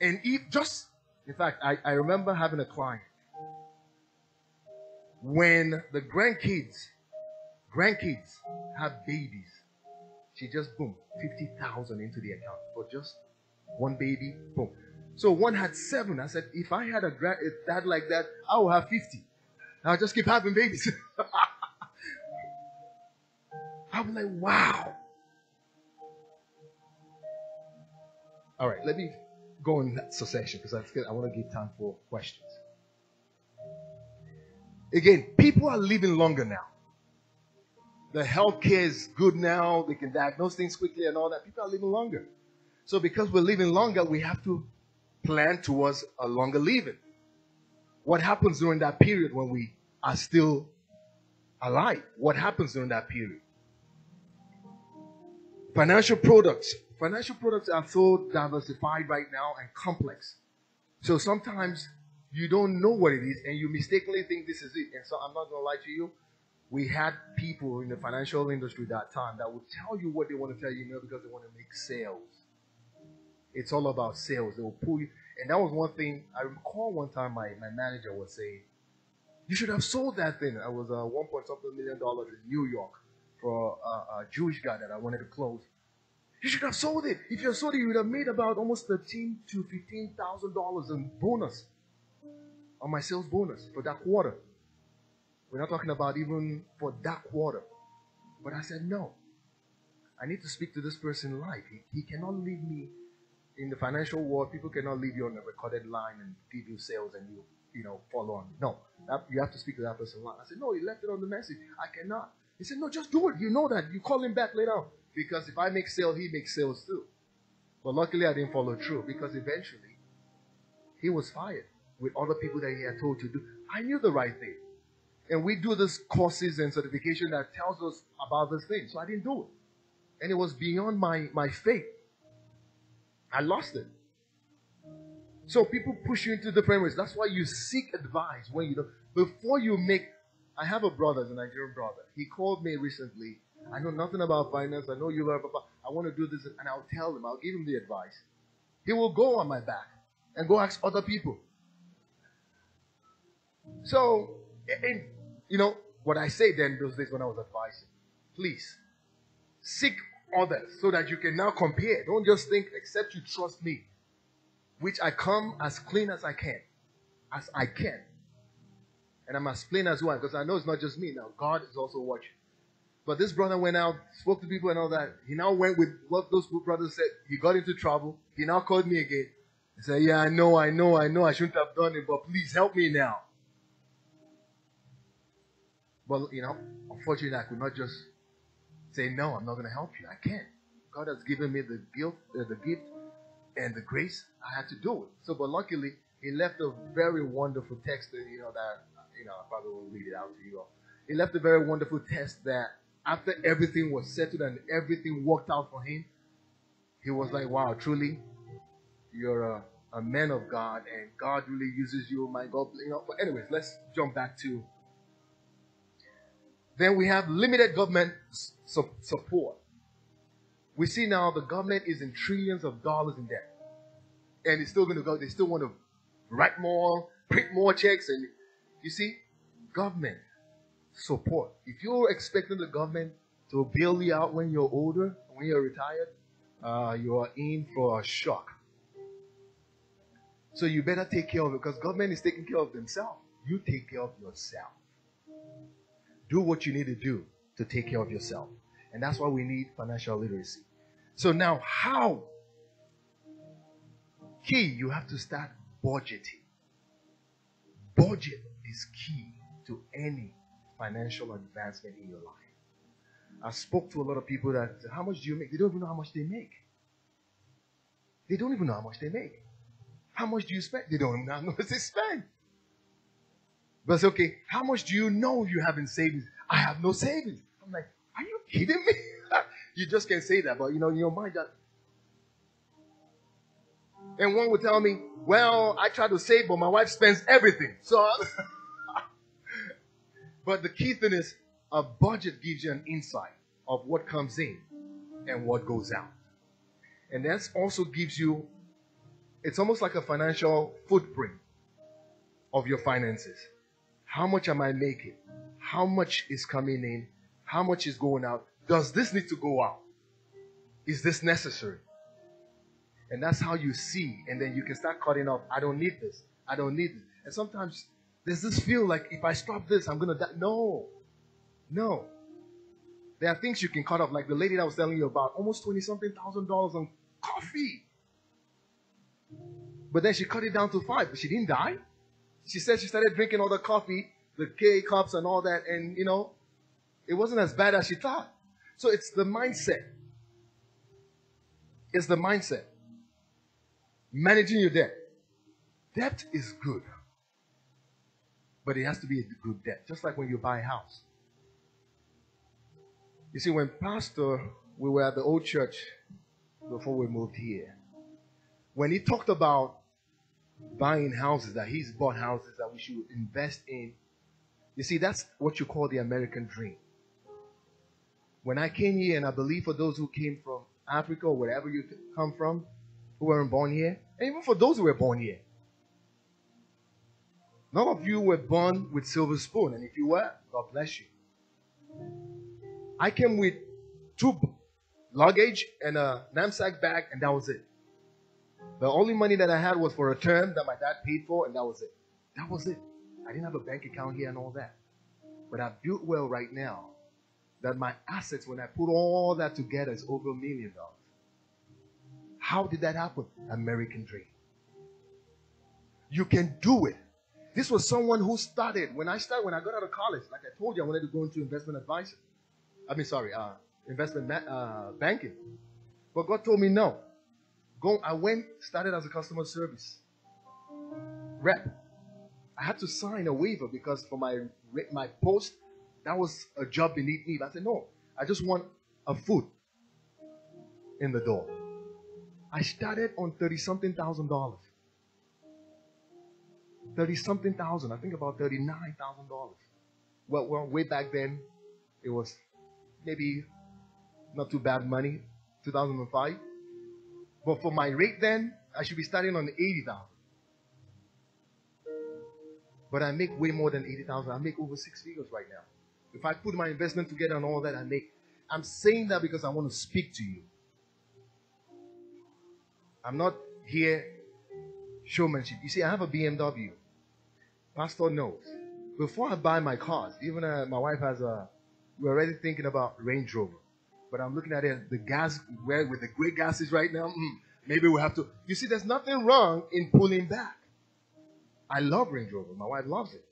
And if just, in fact, I, I remember having a client when the grandkids, grandkids have babies, she just boom, 50,000 into the account for just one baby, boom. So one had seven. I said, if I had a, gra- a dad like that, I will have 50. I'll just keep having babies. [laughs] I'm like, wow. All right, let me go in that succession because I, I want to give time for questions. Again, people are living longer now. The healthcare is good now. They can diagnose things quickly and all that. People are living longer. So because we're living longer, we have to plan towards a longer living. What happens during that period when we are still alive? What happens during that period? Financial products. Financial products are so diversified right now and complex. So sometimes you don't know what it is and you mistakenly think this is it. And so I'm not going to lie to you. We had people in the financial industry that time that would tell you what they want to tell you, know, because they want to make sales. It's all about sales. They will pull you. And that was one thing I recall one time my, my manager was saying, You should have sold that thing. I was uh, one point something million dollars in New York for a, a Jewish guy that I wanted to close. You should have sold it. If you had sold it, you would have made about almost thirteen to fifteen thousand dollars in bonus on my sales bonus for that quarter. We're not talking about even for that quarter. But I said no. I need to speak to this person live. He, he cannot leave me in the financial world. People cannot leave you on a recorded line and give you sales and you, you know, follow on. No, that, you have to speak to that person live. I said, no, he left it on the message. I cannot. He said, no, just do it. You know that. You call him back later on. Because if I make sales, he makes sales too. But luckily, I didn't follow through because eventually he was fired with other people that he had told to do. I knew the right thing. And we do these courses and certification that tells us about this thing. So I didn't do it. And it was beyond my, my faith. I lost it. So people push you into different ways. That's why you seek advice when you don't. Before you make, I have a brother, a Nigerian brother. He called me recently. I know nothing about finance. I know you learn, but I want to do this, and I'll tell him. I'll give him the advice. He will go on my back and go ask other people. So, and, you know, what I say then those days when I was advising, please seek others so that you can now compare. Don't just think, except you trust me, which I come as clean as I can, as I can. And I'm as plain as one because I know it's not just me now. God is also watching. But this brother went out, spoke to people and all that. He now went with what those brothers said. He got into trouble. He now called me again. He said, Yeah, I know, I know, I know I shouldn't have done it, but please help me now. But, you know, unfortunately, I could not just say, No, I'm not going to help you. I can't. God has given me the uh, the gift and the grace. I had to do it. So, but luckily, he left a very wonderful text, you know, that, you know, I probably will read it out to you all. He left a very wonderful test that after everything was settled and everything worked out for him, he was like, wow, truly, you're a, a man of God and God really uses you, my God. You know, but anyways, let's jump back to. Then we have limited government su- support. We see now the government is in trillions of dollars in debt. And it's still going to go, they still want to write more, print more checks. And you see, government support. If you're expecting the government to bail you out when you're older, when you're retired, uh, you are in for a shock. So you better take care of it because government is taking care of themselves. You take care of yourself. Do what you need to do to take care of yourself. And that's why we need financial literacy. So now, how? Key, you have to start budgeting. Budget is key to any financial advancement in your life. I spoke to a lot of people that How much do you make? They don't even know how much they make. They don't even know how much they make. How much do you spend? They don't even know how [laughs] much they spend. But it's okay. How much do you know you have in savings? I have no savings. I'm like, Are you kidding me? [laughs] you just can't say that, but you know, in your mind, that. And one would tell me, Well, I try to save, but my wife spends everything. So. [laughs] But the key thing is a budget gives you an insight of what comes in and what goes out. And that also gives you, it's almost like a financial footprint of your finances. How much am I making? How much is coming in? How much is going out? Does this need to go out? Is this necessary? And that's how you see. And then you can start cutting off. I don't need this. I don't need this. And sometimes there's this feel like if I stop this, I'm gonna die. No, no. There are things you can cut off, like the lady that I was telling you about, almost twenty something thousand dollars on coffee. But then she cut it down to five, but she didn't die. She said she started drinking all the coffee, the K cups and all that, and you know, it wasn't as bad as she thought. So it's the mindset. It's the mindset. Managing your debt. Debt is good. But it has to be a good debt, just like when you buy a house. You see, when Pastor, we were at the old church before we moved here, when he talked about buying houses, that he's bought houses that we should invest in, you see, that's what you call the American dream. When I came here, and I believe for those who came from Africa or wherever you come from, who weren't born here, and even for those who were born here, None of you were born with silver spoon, and if you were, God bless you. I came with two luggage and a knapsack bag, and that was it. The only money that I had was for a term that my dad paid for, and that was it. That was it. I didn't have a bank account here and all that. But I built well right now that my assets, when I put all that together, is over a million dollars. How did that happen? American dream. You can do it. This was someone who started when I started when I got out of college. Like I told you, I wanted to go into investment advisor. I mean, sorry, uh, investment uh, banking. But God told me no. Go. I went started as a customer service rep. I had to sign a waiver because for my my post, that was a job beneath me. But I said no. I just want a foot in the door. I started on thirty something thousand dollars. 30 something thousand. I think about $39,000. Well, well, way back then, it was maybe not too bad money, 2005. But for my rate then, I should be starting on 80,000. But I make way more than 80,000. I make over six figures right now. If I put my investment together and all that, I make. I'm saying that because I want to speak to you. I'm not here showmanship. You see, I have a BMW. Pastor knows. Before I buy my cars, even uh, my wife has a, we're already thinking about Range Rover. But I'm looking at it, the gas, where with the great gases right now, mm, maybe we have to. You see, there's nothing wrong in pulling back. I love Range Rover. My wife loves it.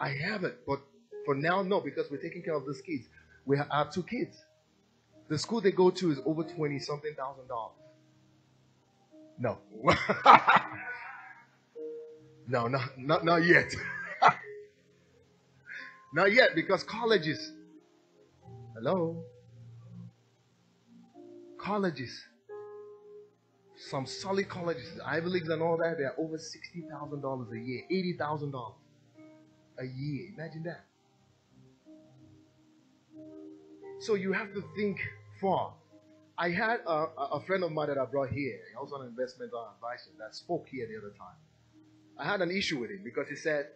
I have it, but for now, no, because we're taking care of these kids. We have, have two kids. The school they go to is over 20 something thousand dollars. No. [laughs] No, not, not, not yet. [laughs] not yet, because colleges. Hello? Colleges. Some solid colleges, Ivy Leagues and all that, they're over $60,000 a year, $80,000 a year. Imagine that. So you have to think far. I had a, a friend of mine that I brought here. He was an investment advisor that spoke here the other time. I had an issue with him because he said,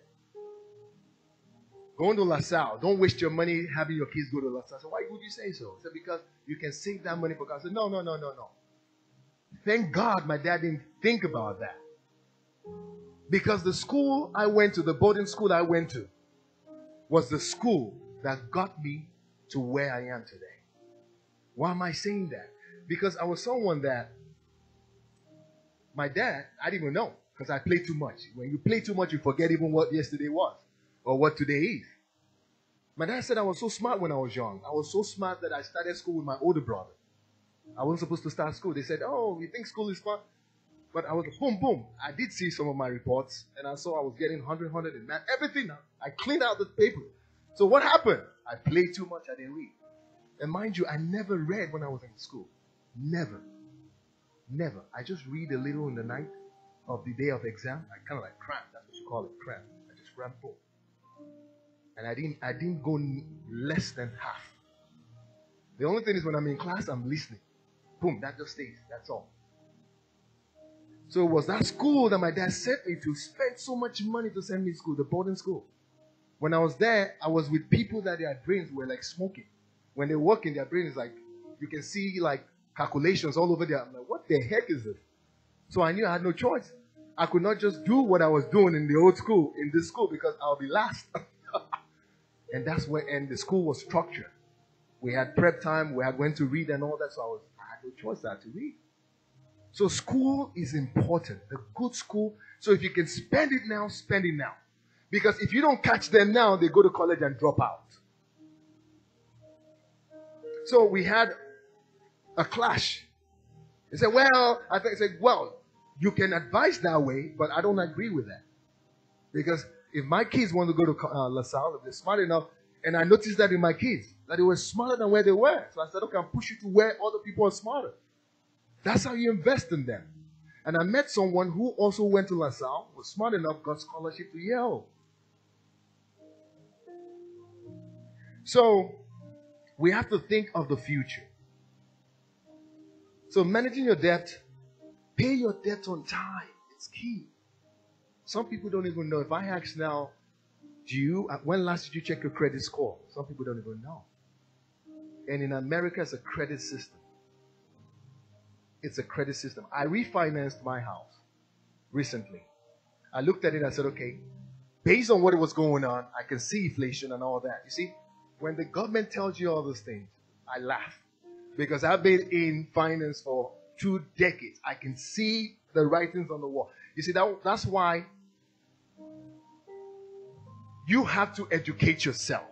Going to LaSalle, don't waste your money having your kids go to LaSalle. So why would you say so? He said, Because you can save that money for God. I said, No, no, no, no, no. Thank God my dad didn't think about that. Because the school I went to, the boarding school I went to, was the school that got me to where I am today. Why am I saying that? Because I was someone that my dad, I didn't even know because I play too much. When you play too much, you forget even what yesterday was or what today is. My dad said I was so smart when I was young. I was so smart that I started school with my older brother. I wasn't supposed to start school. They said, Oh, you think school is fun? But I was boom, boom. I did see some of my reports and I saw I was getting 100, 100 in math. Everything. I cleaned out the paper. So what happened? I played too much. I didn't read. And mind you, I never read when I was in school. Never. Never. I just read a little in the night of the day of exam, I kind of like cramped. That's what you call it, cramp. I just cramped full. And I didn't, I didn't go less than half. The only thing is when I'm in class, I'm listening. Boom, that just stays. That's all. So it was that school that my dad sent me to spend so much money to send me to school, the boarding school. When I was there, I was with people that their brains were like smoking. When they work in their brain is like, you can see like calculations all over there. I'm like, what the heck is this? So I knew I had no choice. I could not just do what I was doing in the old school, in this school, because I'll be last. [laughs] and that's where, and the school was structured. We had prep time, we had went to read and all that, so I was, I had no choice, I had to read. So school is important. The good school. So if you can spend it now, spend it now. Because if you don't catch them now, they go to college and drop out. So we had a clash. He said, Well, I think I said, Well, you can advise that way, but I don't agree with that. Because if my kids want to go to uh, LaSalle, if they're smart enough, and I noticed that in my kids, that they were smarter than where they were. So I said, okay, I'll push you to where other people are smarter. That's how you invest in them. And I met someone who also went to LaSalle, was smart enough, got scholarship to Yale. So we have to think of the future. So managing your debt Pay your debt on time. It's key. Some people don't even know. If I ask now, do you, uh, when last did you check your credit score? Some people don't even know. And in America, it's a credit system. It's a credit system. I refinanced my house recently. I looked at it I said, okay, based on what was going on, I can see inflation and all that. You see, when the government tells you all those things, I laugh because I've been in finance for two decades. I can see the writings on the wall. You see, that, that's why you have to educate yourself.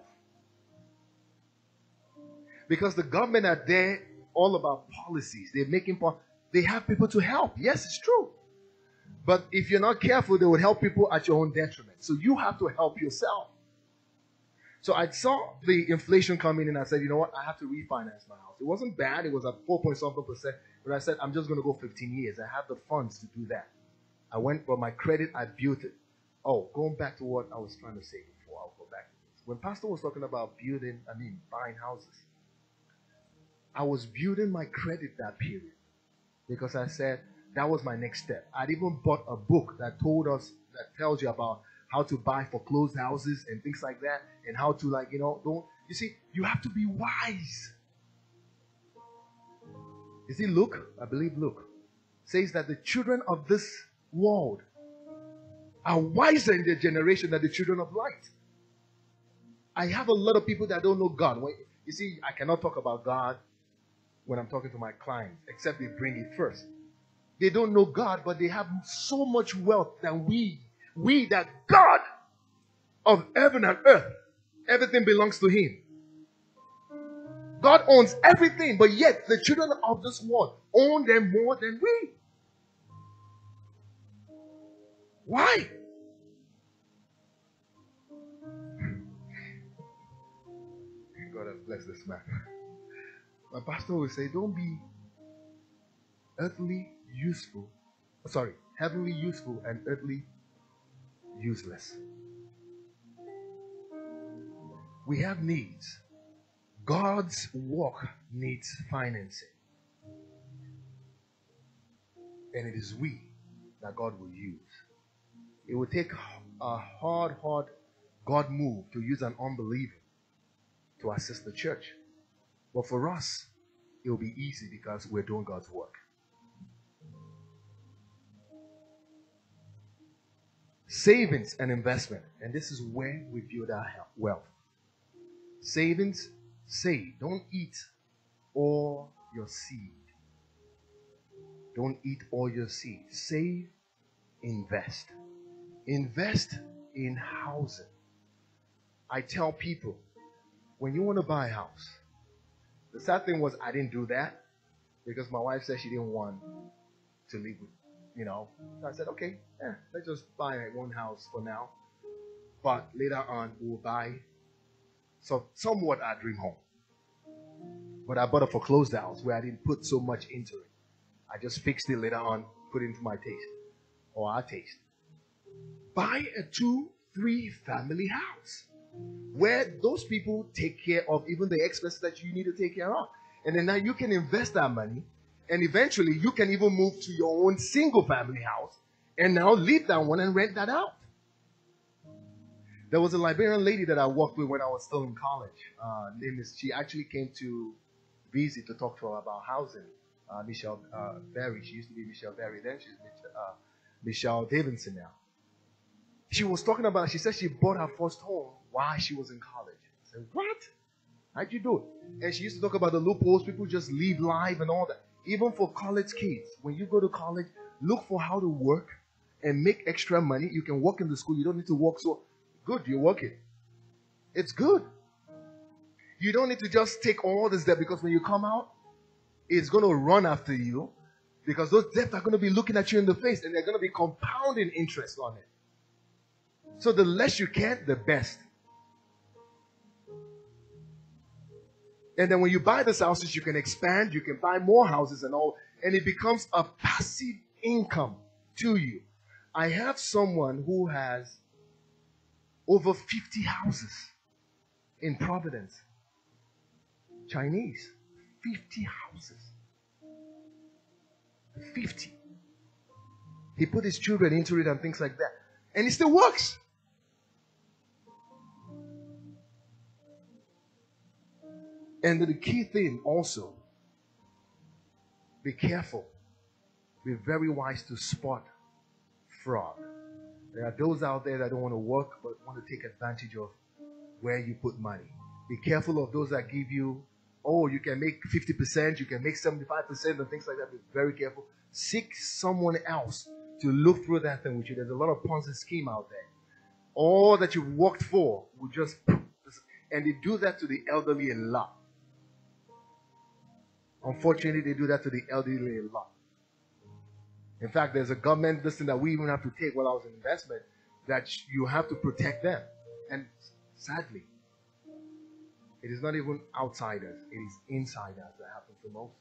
Because the government are there all about policies. They're making po- they have people to help. Yes, it's true. But if you're not careful, they will help people at your own detriment. So you have to help yourself. So I saw the inflation coming in. And I said, you know what? I have to refinance my house. It wasn't bad. It was at 4 point something percent. But I said, I'm just going to go 15 years. I have the funds to do that. I went for my credit. I built it. Oh, going back to what I was trying to say before, I'll go back to this. When Pastor was talking about building, I mean, buying houses, I was building my credit that period because I said that was my next step. I'd even bought a book that told us, that tells you about how to buy foreclosed houses and things like that, and how to, like, you know, don't, you see, you have to be wise. Is it Luke? I believe Luke says that the children of this world are wiser in their generation than the children of light. I have a lot of people that don't know God. When, you see, I cannot talk about God when I'm talking to my clients, except they bring it first. They don't know God, but they have so much wealth than we. We, that God of heaven and earth, everything belongs to Him. God owns everything, but yet the children of this world own them more than we. Why? God has blessed this man. My pastor will say, Don't be earthly useful, sorry, heavenly useful and earthly useless. We have needs. God's work needs financing. And it is we that God will use. It will take a hard, hard God move to use an unbeliever to assist the church. But for us, it will be easy because we're doing God's work. Savings and investment. And this is where we build our wealth. Savings Say, don't eat all your seed. Don't eat all your seed. Save, invest. Invest in housing. I tell people, when you want to buy a house, the sad thing was I didn't do that because my wife said she didn't want to live with, you know. So I said, okay, yeah, let's just buy one house for now. But later on, we'll buy so somewhat our dream home. But I bought a foreclosed house where I didn't put so much into it. I just fixed it later on, put it into my taste or our taste. Buy a two, three family house where those people take care of even the expenses that you need to take care of. And then now you can invest that money and eventually you can even move to your own single family house and now leave that one and rent that out. There was a Liberian lady that I worked with when I was still in college. Uh, name is she actually came to visit to talk to her about housing. Uh, Michelle uh, Berry. She used to be Michelle Berry. Then she's uh, Michelle Davidson now. She was talking about. She said she bought her first home while she was in college. I said, "What? How'd you do it?" And she used to talk about the loopholes. People just leave live and all that. Even for college kids, when you go to college, look for how to work and make extra money. You can work in the school. You don't need to work so Good, you're working. It's good. You don't need to just take all this debt because when you come out, it's going to run after you because those debts are going to be looking at you in the face and they're going to be compounding interest on it. So the less you can, the best. And then when you buy these houses, you can expand, you can buy more houses and all, and it becomes a passive income to you. I have someone who has over 50 houses in Providence. Chinese. 50 houses. 50. He put his children into it and things like that. And it still works. And the key thing also be careful. Be very wise to spot fraud. There are those out there that don't want to work but want to take advantage of where you put money. Be careful of those that give you, oh, you can make 50%, you can make 75%, and things like that. Be very careful. Seek someone else to look through that thing with you. There's a lot of Ponzi scheme out there. All that you've worked for will just, and they do that to the elderly a lot. Unfortunately, they do that to the elderly a lot. In fact, there's a government listing that we even have to take while I was in investment that you have to protect them. And sadly, it is not even outsiders, it is insiders that happens the most.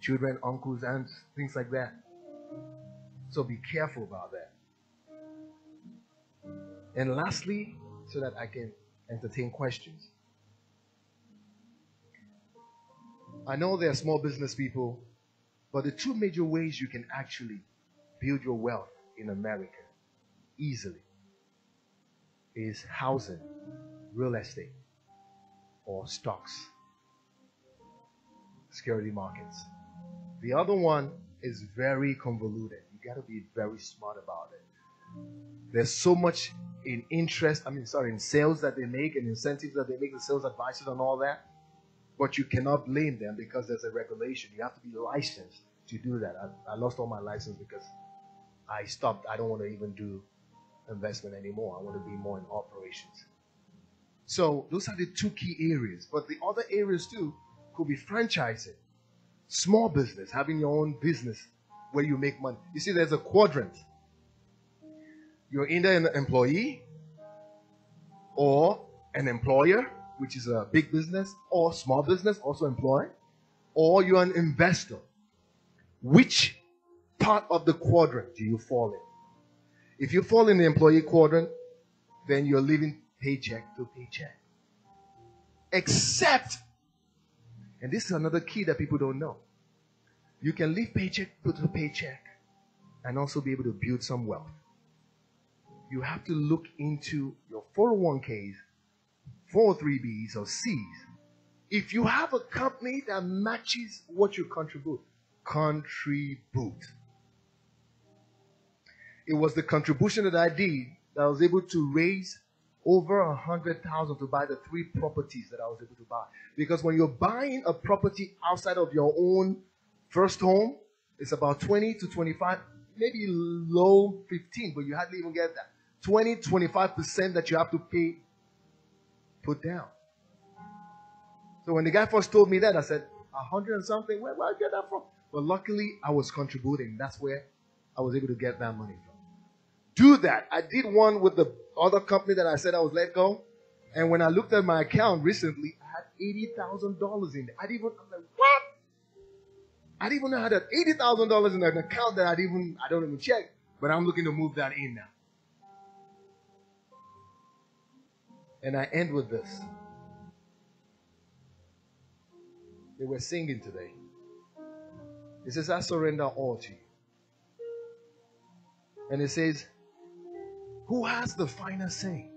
Children, uncles, aunts, things like that. So be careful about that. And lastly, so that I can entertain questions. I know there are small business people, but the two major ways you can actually build your wealth in America easily is housing, real estate, or stocks, security markets. The other one is very convoluted. You got to be very smart about it. There's so much in interest, I mean, sorry, in sales that they make and incentives that they make, the sales advisors and all that. But you cannot blame them because there's a regulation. You have to be licensed to do that. I, I lost all my license because I stopped. I don't want to even do investment anymore. I want to be more in operations. So those are the two key areas. But the other areas too could be franchising, small business, having your own business where you make money. You see, there's a quadrant. You're either an employee or an employer, which is a big business, or small business, also employed, or you're an investor. Which part of the quadrant do you fall in? If you fall in the employee quadrant, then you're living paycheck to paycheck. Except, and this is another key that people don't know, you can live paycheck to paycheck and also be able to build some wealth. You have to look into your 401ks, 403bs, or Cs. If you have a company that matches what you contribute, contribute. It was the contribution that I did that I was able to raise over a hundred thousand to buy the three properties that I was able to buy. Because when you're buying a property outside of your own first home, it's about 20 to 25, maybe low 15, but you hardly even get that. 20, 25% that you have to pay, put down. So when the guy first told me that, I said, a hundred and something, where, where I get that from? But luckily, I was contributing. That's where I was able to get that money from do that. I did one with the other company that I said I was let go. And when I looked at my account recently, I had eighty thousand dollars in there. I didn't even I'm like, what? I didn't even know I had eighty thousand dollars in an account that I didn't even I don't even check. But I'm looking to move that in now. And I end with this. They were singing today. It says, I surrender all to you. And it says, who has the final say?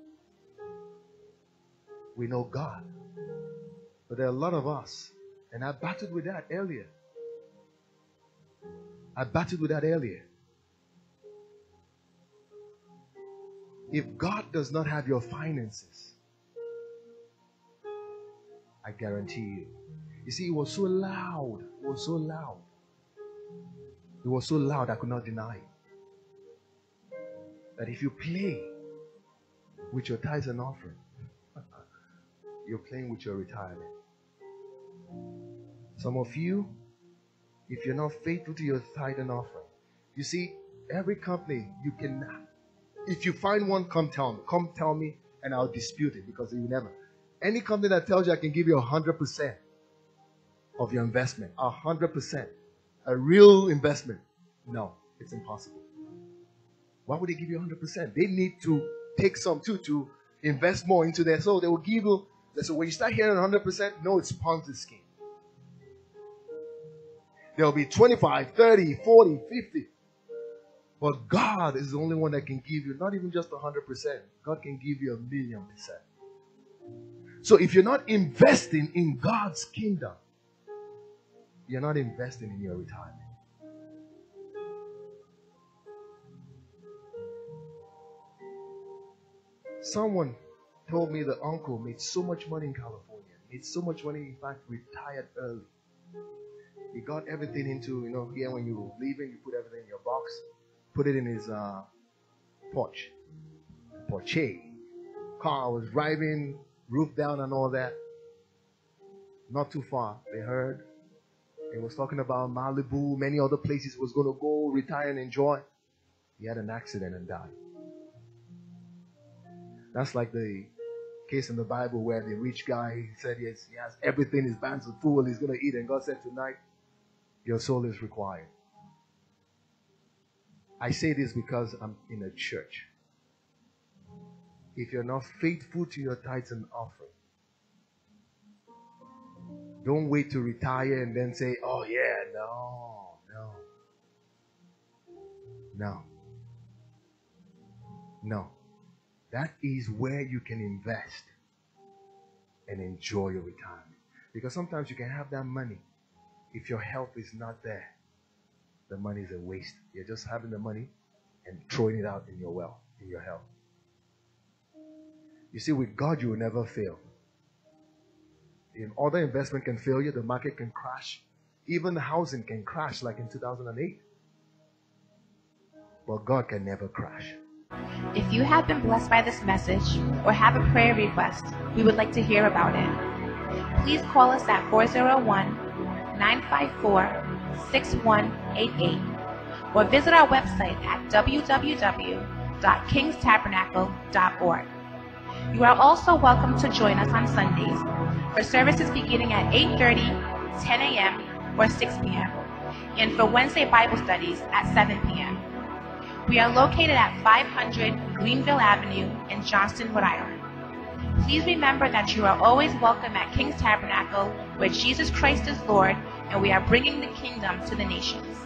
We know God. But there are a lot of us. And I battled with that earlier. I battled with that earlier. If God does not have your finances, I guarantee you. You see, it was so loud. It was so loud. It was so loud I could not deny it that if you play with your tithes and offering, [laughs] you're playing with your retirement. Some of you, if you're not faithful to your tithe and offering, you see, every company you can, if you find one, come tell me. Come tell me, and I'll dispute it because you never. Any company that tells you I can give you a hundred percent of your investment, a hundred percent, a real investment, no, it's impossible. Why would they give you 100%? They need to take some too to invest more into their soul. they will give you. So when you start hearing 100%, no, it's Ponzi scheme. There will be 25, 30, 40, 50. But God is the only one that can give you not even just 100%. God can give you a million percent. So if you're not investing in God's kingdom, you're not investing in your retirement. Someone told me the uncle made so much money in California, made so much money, in fact, retired early. He got everything into, you know, here when you were leaving, you put everything in your box, put it in his uh, porch, Porsche. Car was driving, roof down and all that. Not too far, they heard. He was talking about Malibu, many other places was going to go, retire and enjoy. He had an accident and died. That's like the case in the Bible where the rich guy said yes, he has everything, his bands are full, he's going to eat, and God said tonight, your soul is required. I say this because I'm in a church. If you're not faithful to your tithes and offering, don't wait to retire and then say, oh, yeah, no, no. No. No. That is where you can invest and enjoy your retirement. Because sometimes you can have that money. If your health is not there, the money is a waste. You're just having the money and throwing it out in your wealth, in your health. You see, with God, you will never fail. If other investment can fail you, the market can crash. Even the housing can crash like in 2008. But God can never crash. If you have been blessed by this message or have a prayer request, we would like to hear about it. Please call us at 401 954 6188 or visit our website at www.kingstabernacle.org. You are also welcome to join us on Sundays for services beginning at 8:30, 10 a.m., or 6 p.m., and for Wednesday Bible studies at 7 p.m. We are located at 500 Greenville Avenue in Johnston, Rhode Island. Please remember that you are always welcome at King's Tabernacle, where Jesus Christ is Lord, and we are bringing the kingdom to the nations.